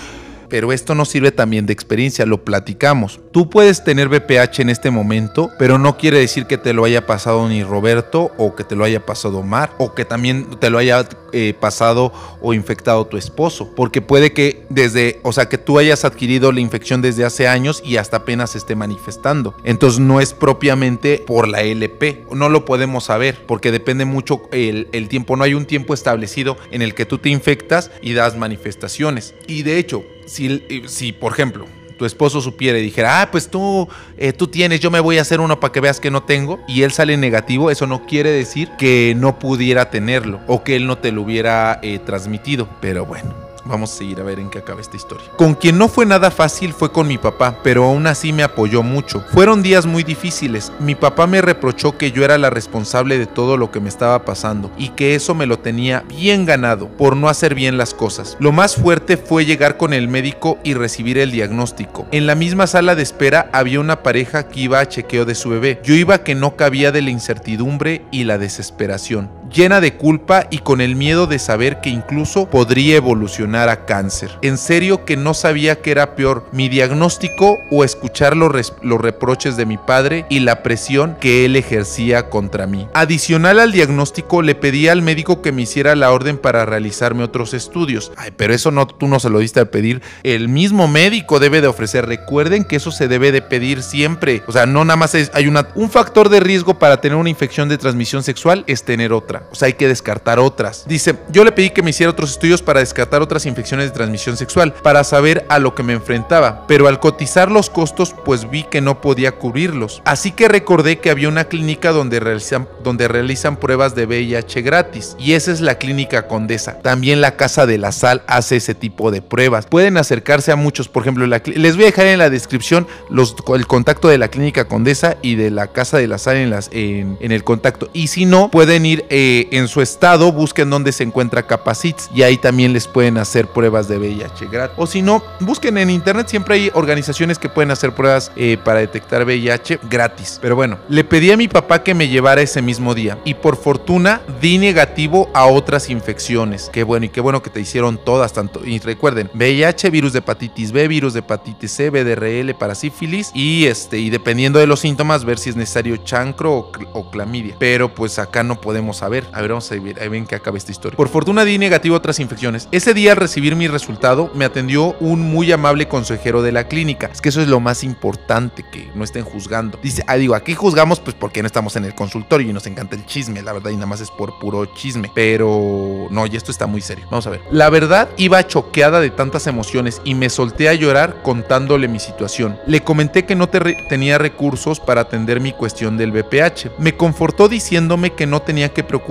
Pero esto nos sirve también de experiencia, lo platicamos. Tú puedes tener BPH en este momento, pero no quiere decir que te lo haya pasado ni Roberto o que te lo haya pasado Omar o que también te lo haya eh, pasado o infectado tu esposo. Porque puede que desde, o sea, que tú hayas adquirido la infección desde hace años y hasta apenas esté manifestando. Entonces no es propiamente por la LP. No lo podemos saber porque depende mucho el tiempo. No hay un tiempo establecido en el que tú te infectas y das manifestaciones. Y de hecho, si, si por ejemplo, tu esposo supiera y dijera, ah, pues tú, eh, tú tienes, yo me voy a hacer uno para que veas que no tengo, y él sale negativo, eso no quiere decir que no pudiera tenerlo o que él no te lo hubiera eh, transmitido. Pero bueno. Vamos a seguir a ver en qué acaba esta historia. Con quien no fue nada fácil fue con mi papá, pero aún así me apoyó mucho. Fueron días muy difíciles. Mi papá me reprochó que yo era la responsable de todo lo que me estaba pasando y que eso me lo tenía bien ganado por no hacer bien las cosas. Lo más fuerte fue llegar con el médico y recibir el diagnóstico. En la misma sala de espera había una pareja que iba a chequeo de su bebé. Yo iba que no cabía de la incertidumbre y la desesperación, llena de culpa y con el miedo de saber que incluso podría evolucionar a cáncer. En serio que no sabía qué era peor, mi diagnóstico o escuchar los, los reproches de mi padre y la presión que él ejercía contra mí. Adicional al diagnóstico, le pedí al médico que me hiciera la orden para realizarme otros estudios. Ay, pero eso no, tú no se lo diste a pedir. El mismo médico debe de ofrecer. Recuerden que eso se debe de pedir siempre. O sea, no nada más es, hay una, un factor de riesgo para tener una infección de transmisión sexual es tener otra. Sea, hay que descartar otras. Dice, yo le pedí que me hiciera otros estudios para descartar otras infecciones de transmisión sexual, para saber a lo que me enfrentaba, pero al cotizar los costos, pues vi que no podía cubrirlos. Así que recordé que había una clínica donde realizan, donde realizan pruebas de VIH gratis, y esa es la clínica Condesa. También la Casa de la Sal hace ese tipo de pruebas. Pueden acercarse a muchos, por ejemplo, les voy a dejar en la descripción el contacto de la clínica Condesa y de la Casa de la Sal en, el contacto. Y si no, pueden ir en su estado busquen dónde se encuentra Capacits y ahí también les pueden hacer pruebas de VIH gratis. O si no, busquen en internet, siempre hay organizaciones que pueden hacer pruebas eh, para detectar VIH gratis. Pero bueno, le pedí a mi papá que me llevara ese mismo día y por fortuna di negativo a otras infecciones. Qué bueno y qué bueno que te hicieron todas tanto. Y recuerden, VIH, virus de hepatitis B, virus de hepatitis C, BDRL para sífilis y este y dependiendo de los síntomas ver si es necesario chancro o clamidia. Pero pues acá no podemos saber. A ver, vamos a ver, ahí ven que acaba esta historia. Por fortuna di negativo a otras infecciones. Ese día al recibir mi resultado me atendió un muy amable consejero de la clínica. Es que eso es lo más importante, que no estén juzgando. Dice, ah, digo, aquí juzgamos pues porque no estamos en el consultorio y nos encanta el chisme, la verdad, y nada más es por puro chisme. Pero no, y esto está muy serio. Vamos a ver. La verdad, iba choqueada de tantas emociones y me solté a llorar contándole mi situación. Le comenté que no tenía recursos para atender mi cuestión del BPH. Me confortó diciéndome que no tenía que preocuparme,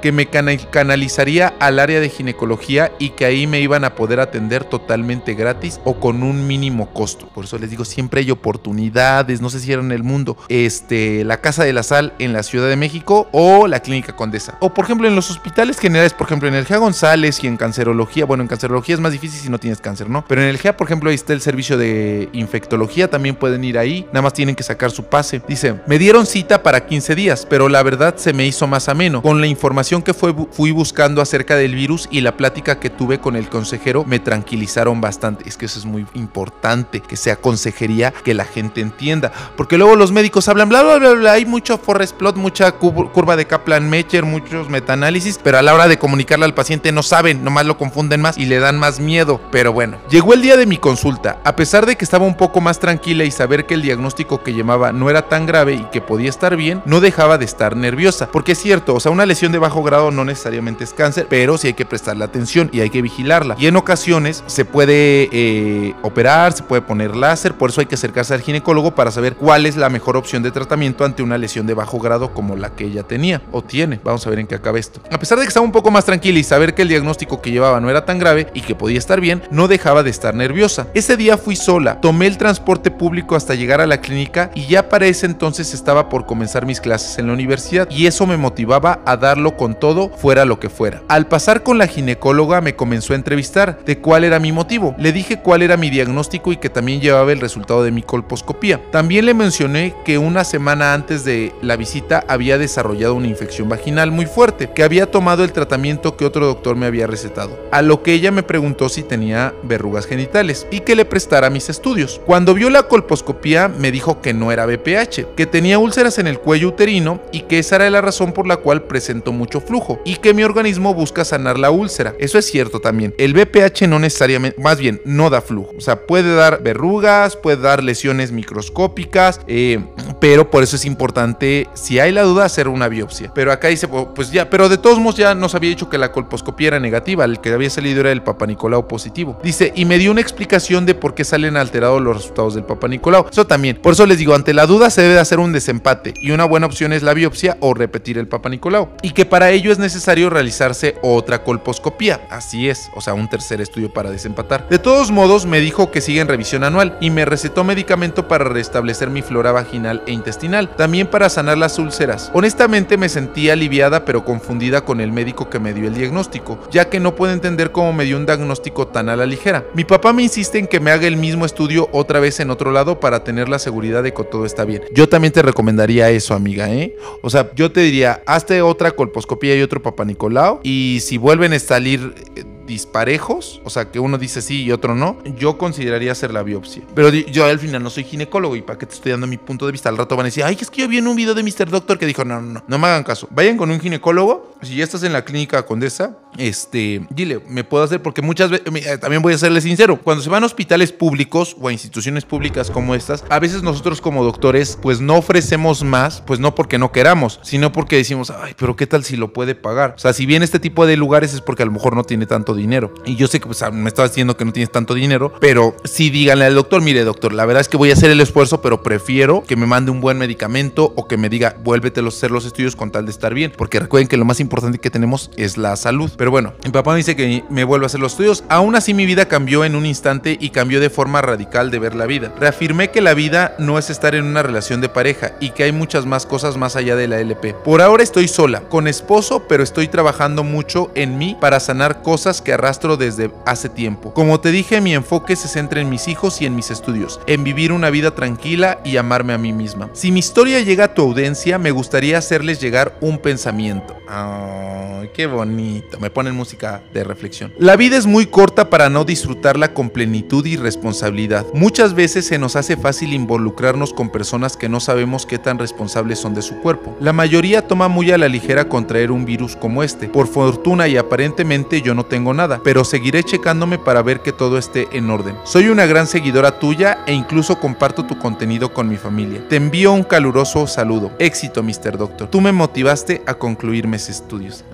que me cana- canalizaría al área de ginecología y que ahí me iban a poder atender totalmente gratis o con un mínimo costo. Por eso les digo, siempre hay oportunidades, no sé si era en el mundo. Este, la Casa de la Sal en la Ciudad de México o la Clínica Condesa. O por ejemplo en los hospitales generales, por ejemplo en el GEA González y en cancerología. Bueno, en cancerología es más difícil si no tienes cáncer, ¿no? Pero en el GEA, por ejemplo, ahí está el servicio de infectología, también pueden ir ahí. Nada más tienen que sacar su pase. Dice, me dieron cita para 15 días, pero la verdad se me hizo más ameno. Con la información que fui buscando acerca del virus y la plática que tuve con el consejero me tranquilizaron bastante. Es que eso es muy importante, que sea consejería, que la gente entienda. Porque luego los médicos hablan, bla, bla, bla. Hay mucho forest plot, mucha cu- curva de Kaplan-Meier, muchos metaanálisis, pero a la hora de comunicarle al paciente no saben, nomás lo confunden más y le dan más miedo. Pero bueno, llegó el día de mi consulta. A pesar de que estaba un poco más tranquila y saber que el diagnóstico que llevaba no era tan grave y que podía estar bien, no dejaba de estar nerviosa. Porque es cierto, o sea, una lesión de bajo grado no necesariamente es cáncer, pero sí hay que prestarle atención y hay que vigilarla. Y en ocasiones se puede eh, operar, se puede poner láser, por eso hay que acercarse al ginecólogo para saber cuál es la mejor opción de tratamiento ante una lesión de bajo grado como la que ella tenía o tiene. Vamos a ver en qué acaba esto. A pesar de que estaba un poco más tranquila y saber que el diagnóstico que llevaba no era tan grave y que podía estar bien, no dejaba de estar nerviosa. Ese día fui sola, tomé el transporte público hasta llegar a la clínica y ya para ese entonces estaba por comenzar mis clases en la universidad y eso me motivaba a darlo con todo, fuera lo que fuera. Al pasar con la ginecóloga me comenzó a entrevistar de cuál era mi motivo. Le dije cuál era mi diagnóstico y que también llevaba el resultado de mi colposcopía. También le mencioné que una semana antes de la visita había desarrollado una infección vaginal muy fuerte, que había tomado el tratamiento que otro doctor me había recetado. A lo que ella me preguntó si tenía verrugas genitales y que le prestara mis estudios. Cuando vio la colposcopía me dijo que no era BPH, que tenía úlceras en el cuello uterino y que esa era la razón por la cual presentó mucho flujo y que mi organismo busca sanar la úlcera. Eso es cierto también. El BPH no necesariamente, más bien, no da flujo. O sea, puede dar verrugas, puede dar lesiones microscópicas, eh, pero por eso es importante, si hay la duda, hacer una biopsia. Pero acá dice, oh, pues ya, pero de todos modos ya nos había dicho que la colposcopía era negativa, el que había salido era el Papa Nicolau positivo. Dice, y me dio una explicación de por qué salen alterados los resultados del Papa Nicolau. Eso también. Por eso les digo, ante la duda se debe de hacer un desempate y una buena opción es la biopsia o repetir el Papa Nicolau. Y que para ello es necesario realizarse otra colposcopía. Así es, o sea, un tercer estudio para desempatar. De todos modos, me dijo que sigue en revisión anual y me recetó medicamento para restablecer mi flora vaginal e intestinal, también para sanar las úlceras. Honestamente me sentí aliviada pero confundida con el médico que me dio el diagnóstico, ya que no puedo entender cómo me dio un diagnóstico tan a la ligera. Mi papá me insiste en que me haga el mismo estudio otra vez en otro lado para tener la seguridad de que todo está bien. Yo también te recomendaría eso, amiga, ¿eh? O sea, yo te diría, hazte otra colposcopía y otro papá Nicolau y si vuelven a salir eh, disparejos, o sea, que uno dice sí y otro no, yo consideraría hacer la biopsia. Pero yo al final no soy ginecólogo y para qué te estoy dando mi punto de vista. Al rato van a decir, ay, es que yo vi en un video de Mr. Doctor que dijo, no, no, no, no me hagan caso. Vayan con un ginecólogo. Si ya estás en la clínica Condesa, este, dile, me puedo hacer, porque muchas veces, también voy a serle sincero, cuando se van a hospitales públicos o a instituciones públicas como estas, a veces nosotros como doctores, pues no ofrecemos más, pues no porque no queramos, sino porque decimos, ay, pero qué tal si lo puede pagar. O sea, si bien este tipo de lugares es porque a lo mejor no tiene tanto dinero. Y yo sé que pues, me estabas diciendo que no tienes tanto dinero, pero sí díganle al doctor, mire doctor, la verdad es que voy a hacer el esfuerzo, pero prefiero que me mande un buen medicamento o que me diga, vuélvete a hacer los estudios con tal de estar bien. Porque recuerden que lo más importante que tenemos es la salud. Pero bueno, mi papá me dice que me vuelva a hacer los estudios. Aún así mi vida cambió en un instante y cambió de forma radical de ver la vida. Reafirmé que la vida no es estar en una relación de pareja y que hay muchas más cosas más allá de la LP. Por ahora estoy sola, con esposo, pero estoy trabajando mucho en mí para sanar cosas que arrastro desde hace tiempo. Como te dije, mi enfoque se centra en mis hijos y en mis estudios, en vivir una vida tranquila y amarme a mí misma. Si mi historia llega a tu audiencia, me gustaría hacerles llegar un pensamiento. Ay, qué bonito. Me ponen música de reflexión. La vida es muy corta para no disfrutarla con plenitud y responsabilidad. Muchas veces se nos hace fácil involucrarnos con personas que no sabemos qué tan responsables son de su cuerpo. La mayoría toma muy a la ligera contraer un virus como este. Por fortuna y aparentemente yo no tengo nada, pero seguiré checándome para ver que todo esté en orden. Soy una gran seguidora tuya e incluso comparto tu contenido con mi familia. Te envío un caluroso saludo. Éxito, Mr. Doctor. Tú me motivaste a concluir mis estudios.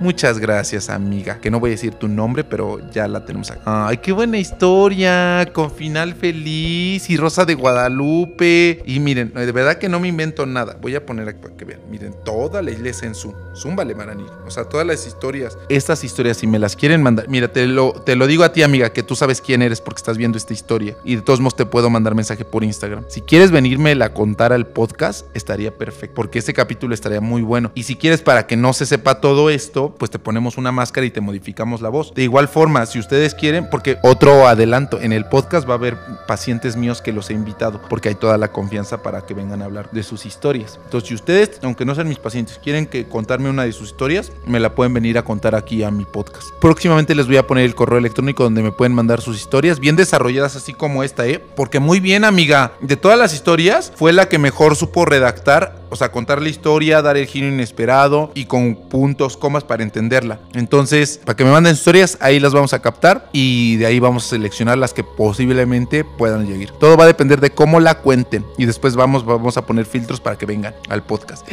Muchas gracias, amiga. Que no voy a decir tu nombre, pero ya la tenemos aquí. Ay, qué buena historia. Con final feliz y Rosa de Guadalupe. Y miren, de verdad que no me invento nada. Voy a poner aquí para que vean. Miren, toda la iglesia en Zoom. Zúmbale, Maranil. O sea, todas las historias. Estas historias, si me las quieren mandar. Mira, te lo, te lo digo a ti, amiga, que tú sabes quién eres porque estás viendo esta historia. Y de todos modos te puedo mandar mensaje por Instagram. Si quieres venirme a contar al podcast, estaría perfecto. Porque ese capítulo estaría muy bueno. Y si quieres para que no se sepa todo esto, pues te ponemos una máscara y te modificamos la voz. De igual forma, si ustedes quieren, porque otro adelanto, en el podcast va a haber pacientes míos que los he invitado, porque hay toda la confianza para que vengan a hablar de sus historias. Entonces, si ustedes, aunque no sean mis pacientes, quieren que contarme una de sus historias, me la pueden venir a contar aquí a mi podcast. Próximamente les voy a poner el correo electrónico donde me pueden mandar sus historias, bien desarrolladas así como esta, ¿eh? Porque muy bien, amiga, de todas las historias, fue la que mejor supo redactar o sea, contar la historia, dar el giro inesperado y con puntos, comas para entenderla. Entonces, para que me manden historias, ahí las vamos a captar y de ahí vamos a seleccionar las que posiblemente puedan llegar. Todo va a depender de cómo la cuenten y después vamos, vamos a poner filtros para que vengan al podcast.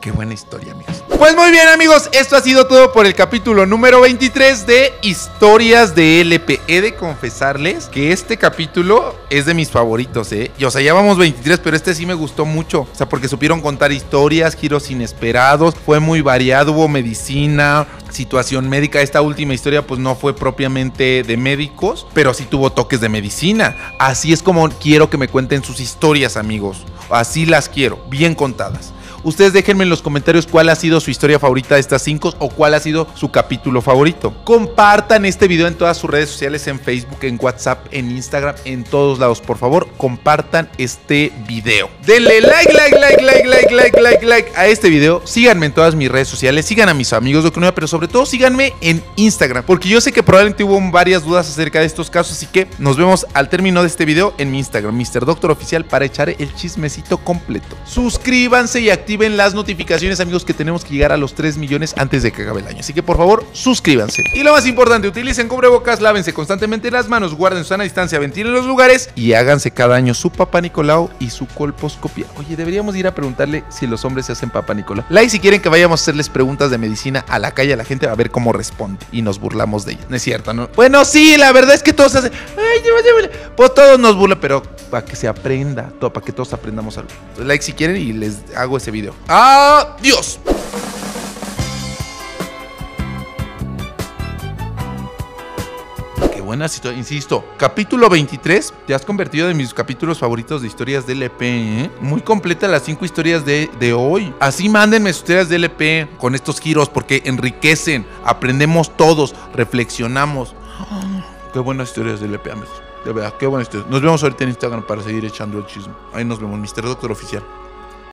Qué buena historia, amigos. Pues muy bien, amigos, esto ha sido todo por el capítulo número 23 de Historias de LP. He de confesarles que este capítulo es de mis favoritos, ¿eh? Y, o sea, ya vamos 23, pero este sí me gustó mucho. O sea, porque supieron contar historias, giros inesperados, fue muy variado, hubo medicina, situación médica. Esta última historia pues no fue propiamente de médicos, pero sí tuvo toques de medicina. Así es como quiero que me cuenten sus historias, amigos. Así las quiero, bien contadas. Ustedes déjenme en los comentarios cuál ha sido su historia favorita de estas cinco o cuál ha sido su capítulo favorito. Compartan este video en todas sus redes sociales, en Facebook, en WhatsApp, en Instagram, en todos lados. Por favor, compartan este video. Denle like, like, like, like, like, like, like, like a este video. Síganme en todas mis redes sociales, sigan a mis amigos de Economía, pero sobre todo síganme en Instagram, porque yo sé que probablemente hubo varias dudas acerca de estos casos, así que nos vemos al término de este video en mi Instagram, Mr. Doctor Oficial, para echar el chismecito completo. Suscríbanse y activen activen las notificaciones, amigos, que tenemos que llegar a los 3 millones antes de que acabe el año. Así que por favor, suscríbanse. Y lo más importante, utilicen cubrebocas, lávense constantemente las manos, guarden su sana distancia, ventilen los lugares y háganse cada año su papá Nicolau y su colposcopia. Oye, deberíamos ir a preguntarle si los hombres se hacen papá Nicolau. Like si quieren que vayamos a hacerles preguntas de medicina a la calle a la gente a ver cómo responde y nos burlamos de ella. No es cierto, ¿no? Bueno, sí, la verdad es que todos hacen. Ay, pues todos nos burlan, pero para que se aprenda, para que todos aprendamos algo. Like si quieren y les hago ese video. Adiós. Qué buena situación, insisto. Capítulo 23, te has convertido en mis capítulos favoritos de historias de LP. ¿eh? Muy completa las cinco historias de, de hoy. Así mándenme sus historias de LP con estos giros porque enriquecen, aprendemos todos, reflexionamos. Qué buenas historias de LP, amigos. De verdad, qué buenas historias. Nos vemos ahorita en Instagram para seguir echando el chisme. Ahí nos vemos, Mr. Doctor Oficial.